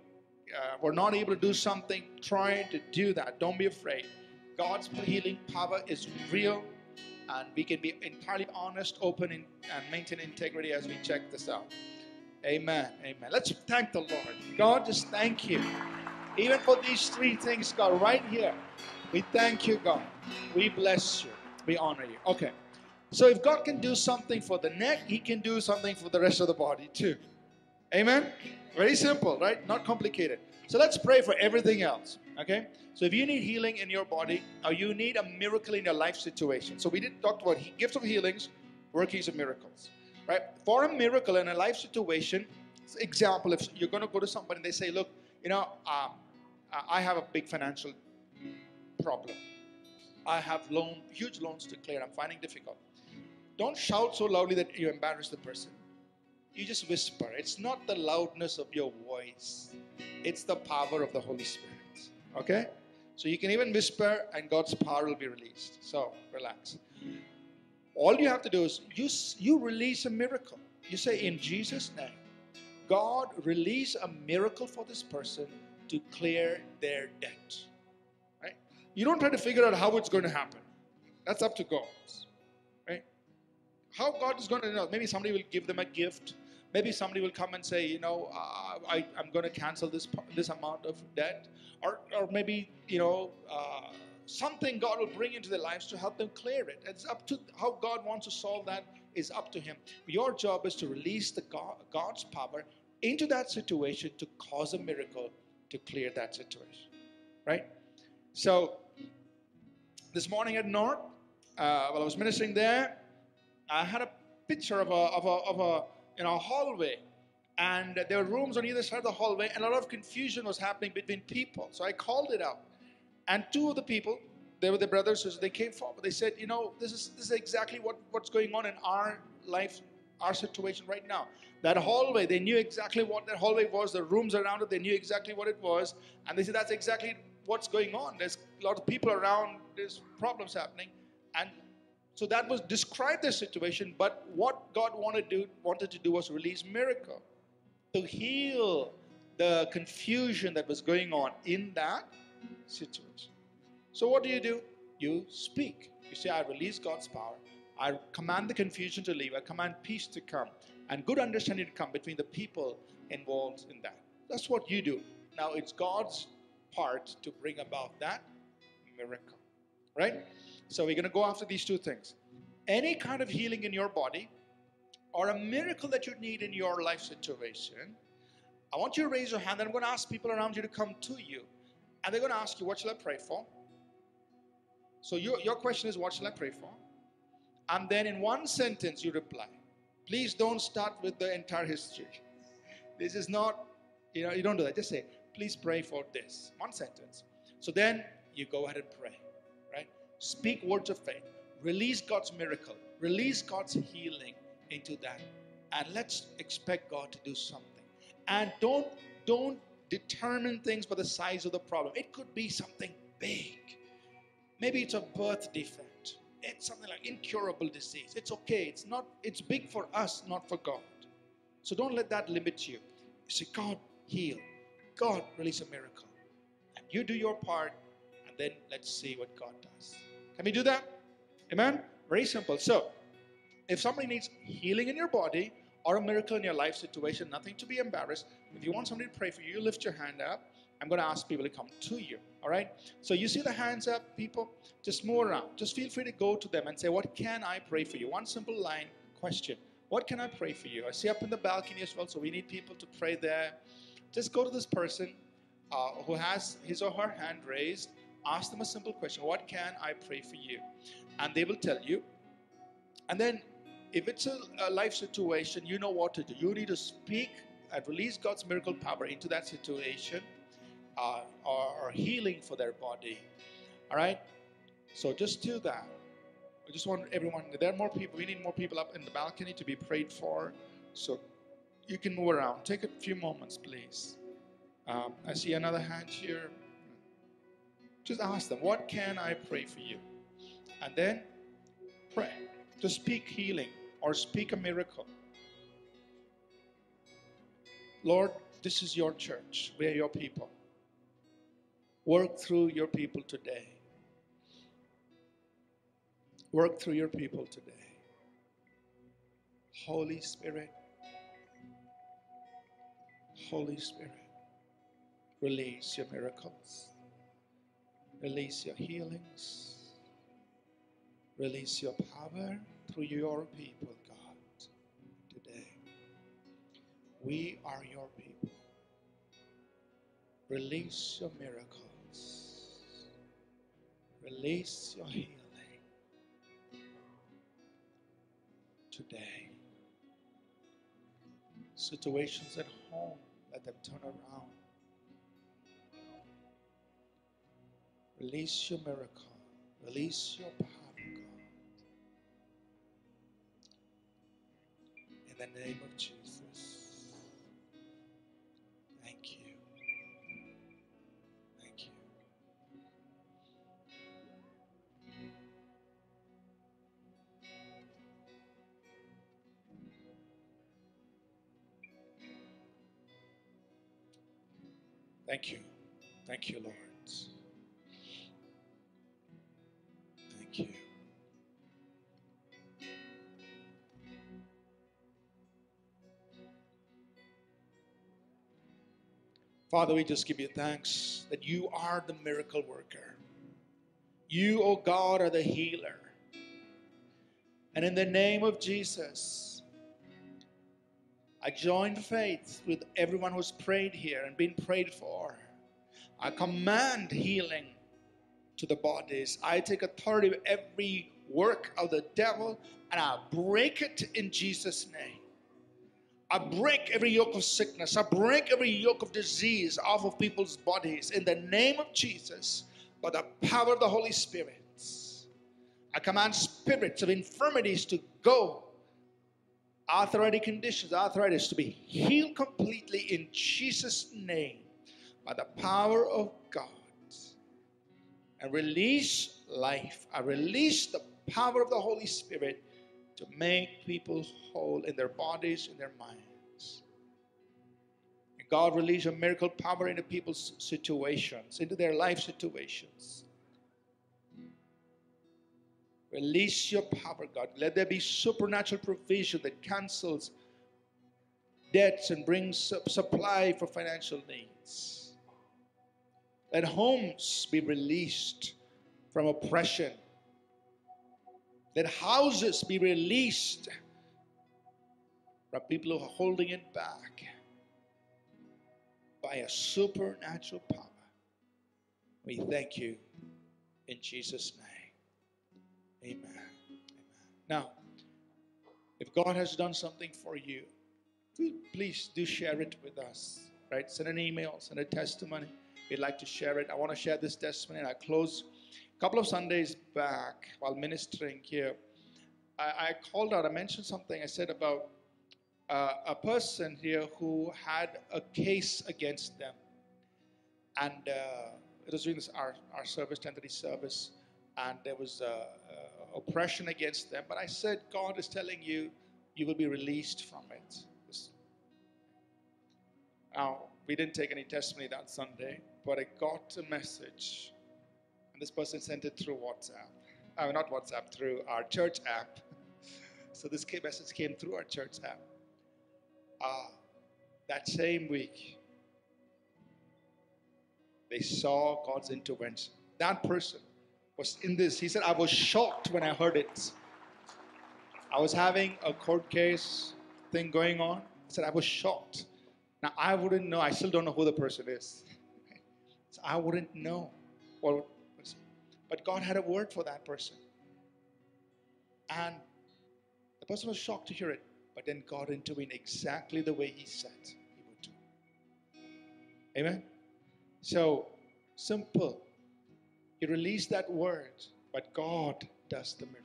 uh, were not able to do something, try to do that. Don't be afraid. God's healing power is real, and we can be entirely honest, open, and maintain integrity as we check this out. Amen. Amen. Let's thank the Lord. God, just thank you. Even for these three things, God, right here. We thank you, God. We bless you. We honor you. Okay. So if God can do something for the neck, He can do something for the rest of the body too. Amen? Very simple, right? Not complicated. So let's pray for everything else. Okay? So if you need healing in your body, or you need a miracle in your life situation. So we did talk about gifts of healings, workings of miracles right? For a miracle in a life situation, example, if you're going to go to somebody and they say, look, you know, um, I have a big financial problem. I have loan, huge loans to clear. I'm finding difficult. Don't shout so loudly that you embarrass the person. You just whisper. It's not the loudness of your voice, it's the power of the Holy Spirit. Okay? So you can even whisper and God's power will be released. So relax. All you have to do is you, you release a miracle. You say, In Jesus' name, God, release a miracle for this person to clear their debt. Right? You don't try to figure out how it's going to happen. That's up to God. Right? How God is going to know. Maybe somebody will give them a gift. Maybe somebody will come and say, you know, uh, I, I'm going to cancel this this amount of debt, or or maybe you know. Uh, something God will bring into their lives to help them clear it. It's up to how God wants to solve that is up to Him. Your job is to release the God, God's power into that situation to cause a miracle to clear that situation. Right? So, this morning at North, uh, while I was ministering there, I had a picture of a, of a, of a you know, hallway. And there were rooms on either side of the hallway, and a lot of confusion was happening between people. So I called it out. And two of the people, they were the brothers, so they came forward. They said, you know, this is this is exactly what, what's going on in our life, our situation right now. That hallway, they knew exactly what that hallway was, the rooms around it, they knew exactly what it was. And they said, that's exactly what's going on. There's a lot of people around, there's problems happening. And so that was describe the situation, but what God wanted to do, wanted to do was release miracle to heal the confusion that was going on in that situation. So what do you do? You speak. You say, I release God's power. I command the confusion to leave. I command peace to come and good understanding to come between the people involved in that. That's what you do. Now it's God's part to bring about that miracle. Right? So we're going to go after these two things. Any kind of healing in your body or a miracle that you need in your life situation, I want you to raise your hand and I'm going to ask people around you to come to you. And they're going to ask you, What shall I pray for? So your, your question is, What shall I pray for? And then in one sentence, you reply. Please don't start with the entire history. This is not, you know, you don't do that. Just say, Please pray for this. One sentence. So then you go ahead and pray? Speak words of faith. Release God's miracle. Release God's healing into that. And let's expect God to do something. And don't don't determine things by the size of the problem. It could be something big. Maybe it's a birth defect. It's something like incurable disease. It's okay. It's not, it's big for us, not for God. So don't let that limit you. You say, God, heal. God, release a miracle. And you do your part, and then let's see what God does. Can we do that? Amen? Very simple. So, if somebody needs healing in your body or a miracle in your life situation, nothing to be embarrassed. If you want somebody to pray for you, you lift your hand up. I'm going to ask people to come to you. All right? So you see the hands up, people? Just move around. Just feel free to go to them and say, What can I pray for you? One simple line question. What can I pray for you? I see up in the balcony as well, so we need people to pray there. Just go to this person uh, who has his or her hand raised. Ask them a simple question What can I pray for you? And they will tell you. And then, if it's a, a life situation, you know what to do. You need to speak and release God's miracle power into that situation uh, or, or healing for their body. All right? So just do that. I just want everyone, there are more people, we need more people up in the balcony to be prayed for. So you can move around. Take a few moments, please. Um, I see another hand here. Just ask them, What can I pray for you? And then pray. To speak healing or speak a miracle. Lord, this is your church. We are your people. Work through your people today. Work through your people today. Holy Spirit, Holy Spirit, release your miracles, release your healings, release your power through your people, God, today. We are your people. Release your miracles, release your healing today. Situations at home, let them turn around. Release your miracle. Release your power, God. In the name of Jesus. Thank you. Thank you. Thank you. Thank you, Lord. Father, we just give you thanks that you are the miracle worker. You, oh God, are the healer. And in the name of Jesus, I join faith with everyone who's prayed here and been prayed for. I command healing to the bodies. I take authority of every work of the devil and I break it in Jesus' name. I break every yoke of sickness. I break every yoke of disease off of people's bodies in the name of Jesus by the power of the Holy Spirit. I command spirits of infirmities to go. Arthritic conditions, arthritis to be healed completely in Jesus' name by the power of God. And release life. I release the power of the Holy Spirit to make people whole in their bodies, in their minds. And God release a miracle power into people's situations, into their life situations. Release your power, God. Let there be supernatural provision that cancels debts and brings supply for financial needs. Let homes be released from oppression. Let houses be released from people who are holding it back by a supernatural power. We thank you in Jesus' name. Amen. Amen. Now, if God has done something for you, please do share it with us. Right? Send an email, send a testimony. We'd like to share it. I want to share this testimony. And I close a couple of Sundays back while ministering here. I, I called out. I mentioned something. I said about uh, a person here who had a case against them, and uh, it was during this, our our service, 10:30 service, and there was uh, oppression against them. But I said, God is telling you, you will be released from it. Now, we didn't take any testimony that Sunday, but I got a message, and this person sent it through WhatsApp. Uh, not WhatsApp, through our church app. so this message came through our church app. Uh, that same week, they saw God's intervention. That person was in this. He said, I was shocked when I heard it. I was having a court case thing going on. He said, I was shocked. Now, I wouldn't know. I still don't know who the person is. So I wouldn't know. What, but God had a word for that person. And the person was shocked to hear it. But then God intervened exactly the way He said He would do. Amen? So, simple. He released that word, but God does the miracle.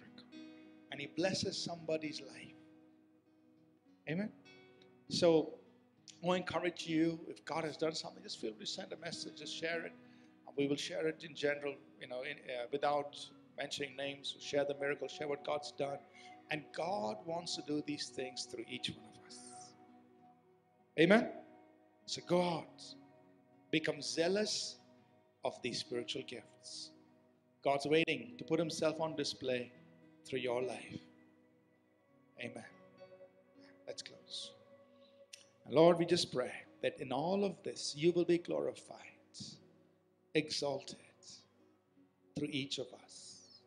And He blesses somebody's life. Amen? So I encourage you, if God has done something, just feel free to send a message, just share it. We will share it in general, you know, in, uh, without mentioning names. Share the miracle, share what God's done. And God wants to do these things through each one of us. Amen? So, God, become zealous of these spiritual gifts. God's waiting to put Himself on display through your life. Amen. Let's close. Lord, we just pray that in all of this you will be glorified, exalted through each of us.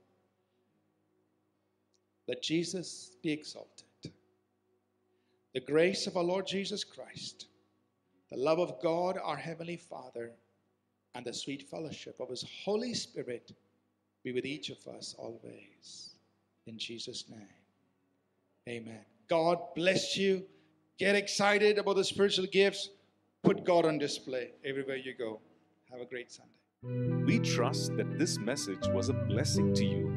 Let Jesus be exalted. The grace of our Lord Jesus Christ, the love of God, our Heavenly Father, and the sweet fellowship of His Holy Spirit be with each of us always. In Jesus' name, amen. God bless you. Get excited about the spiritual gifts. Put God on display everywhere you go. Have a great Sunday. We trust that this message was a blessing to you.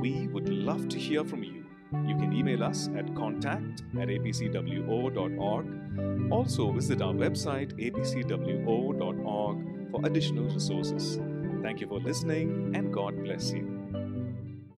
We would love to hear from you. You can email us at contact at apcwo.org. Also, visit our website apcwo.org for additional resources. Thank you for listening and God bless you.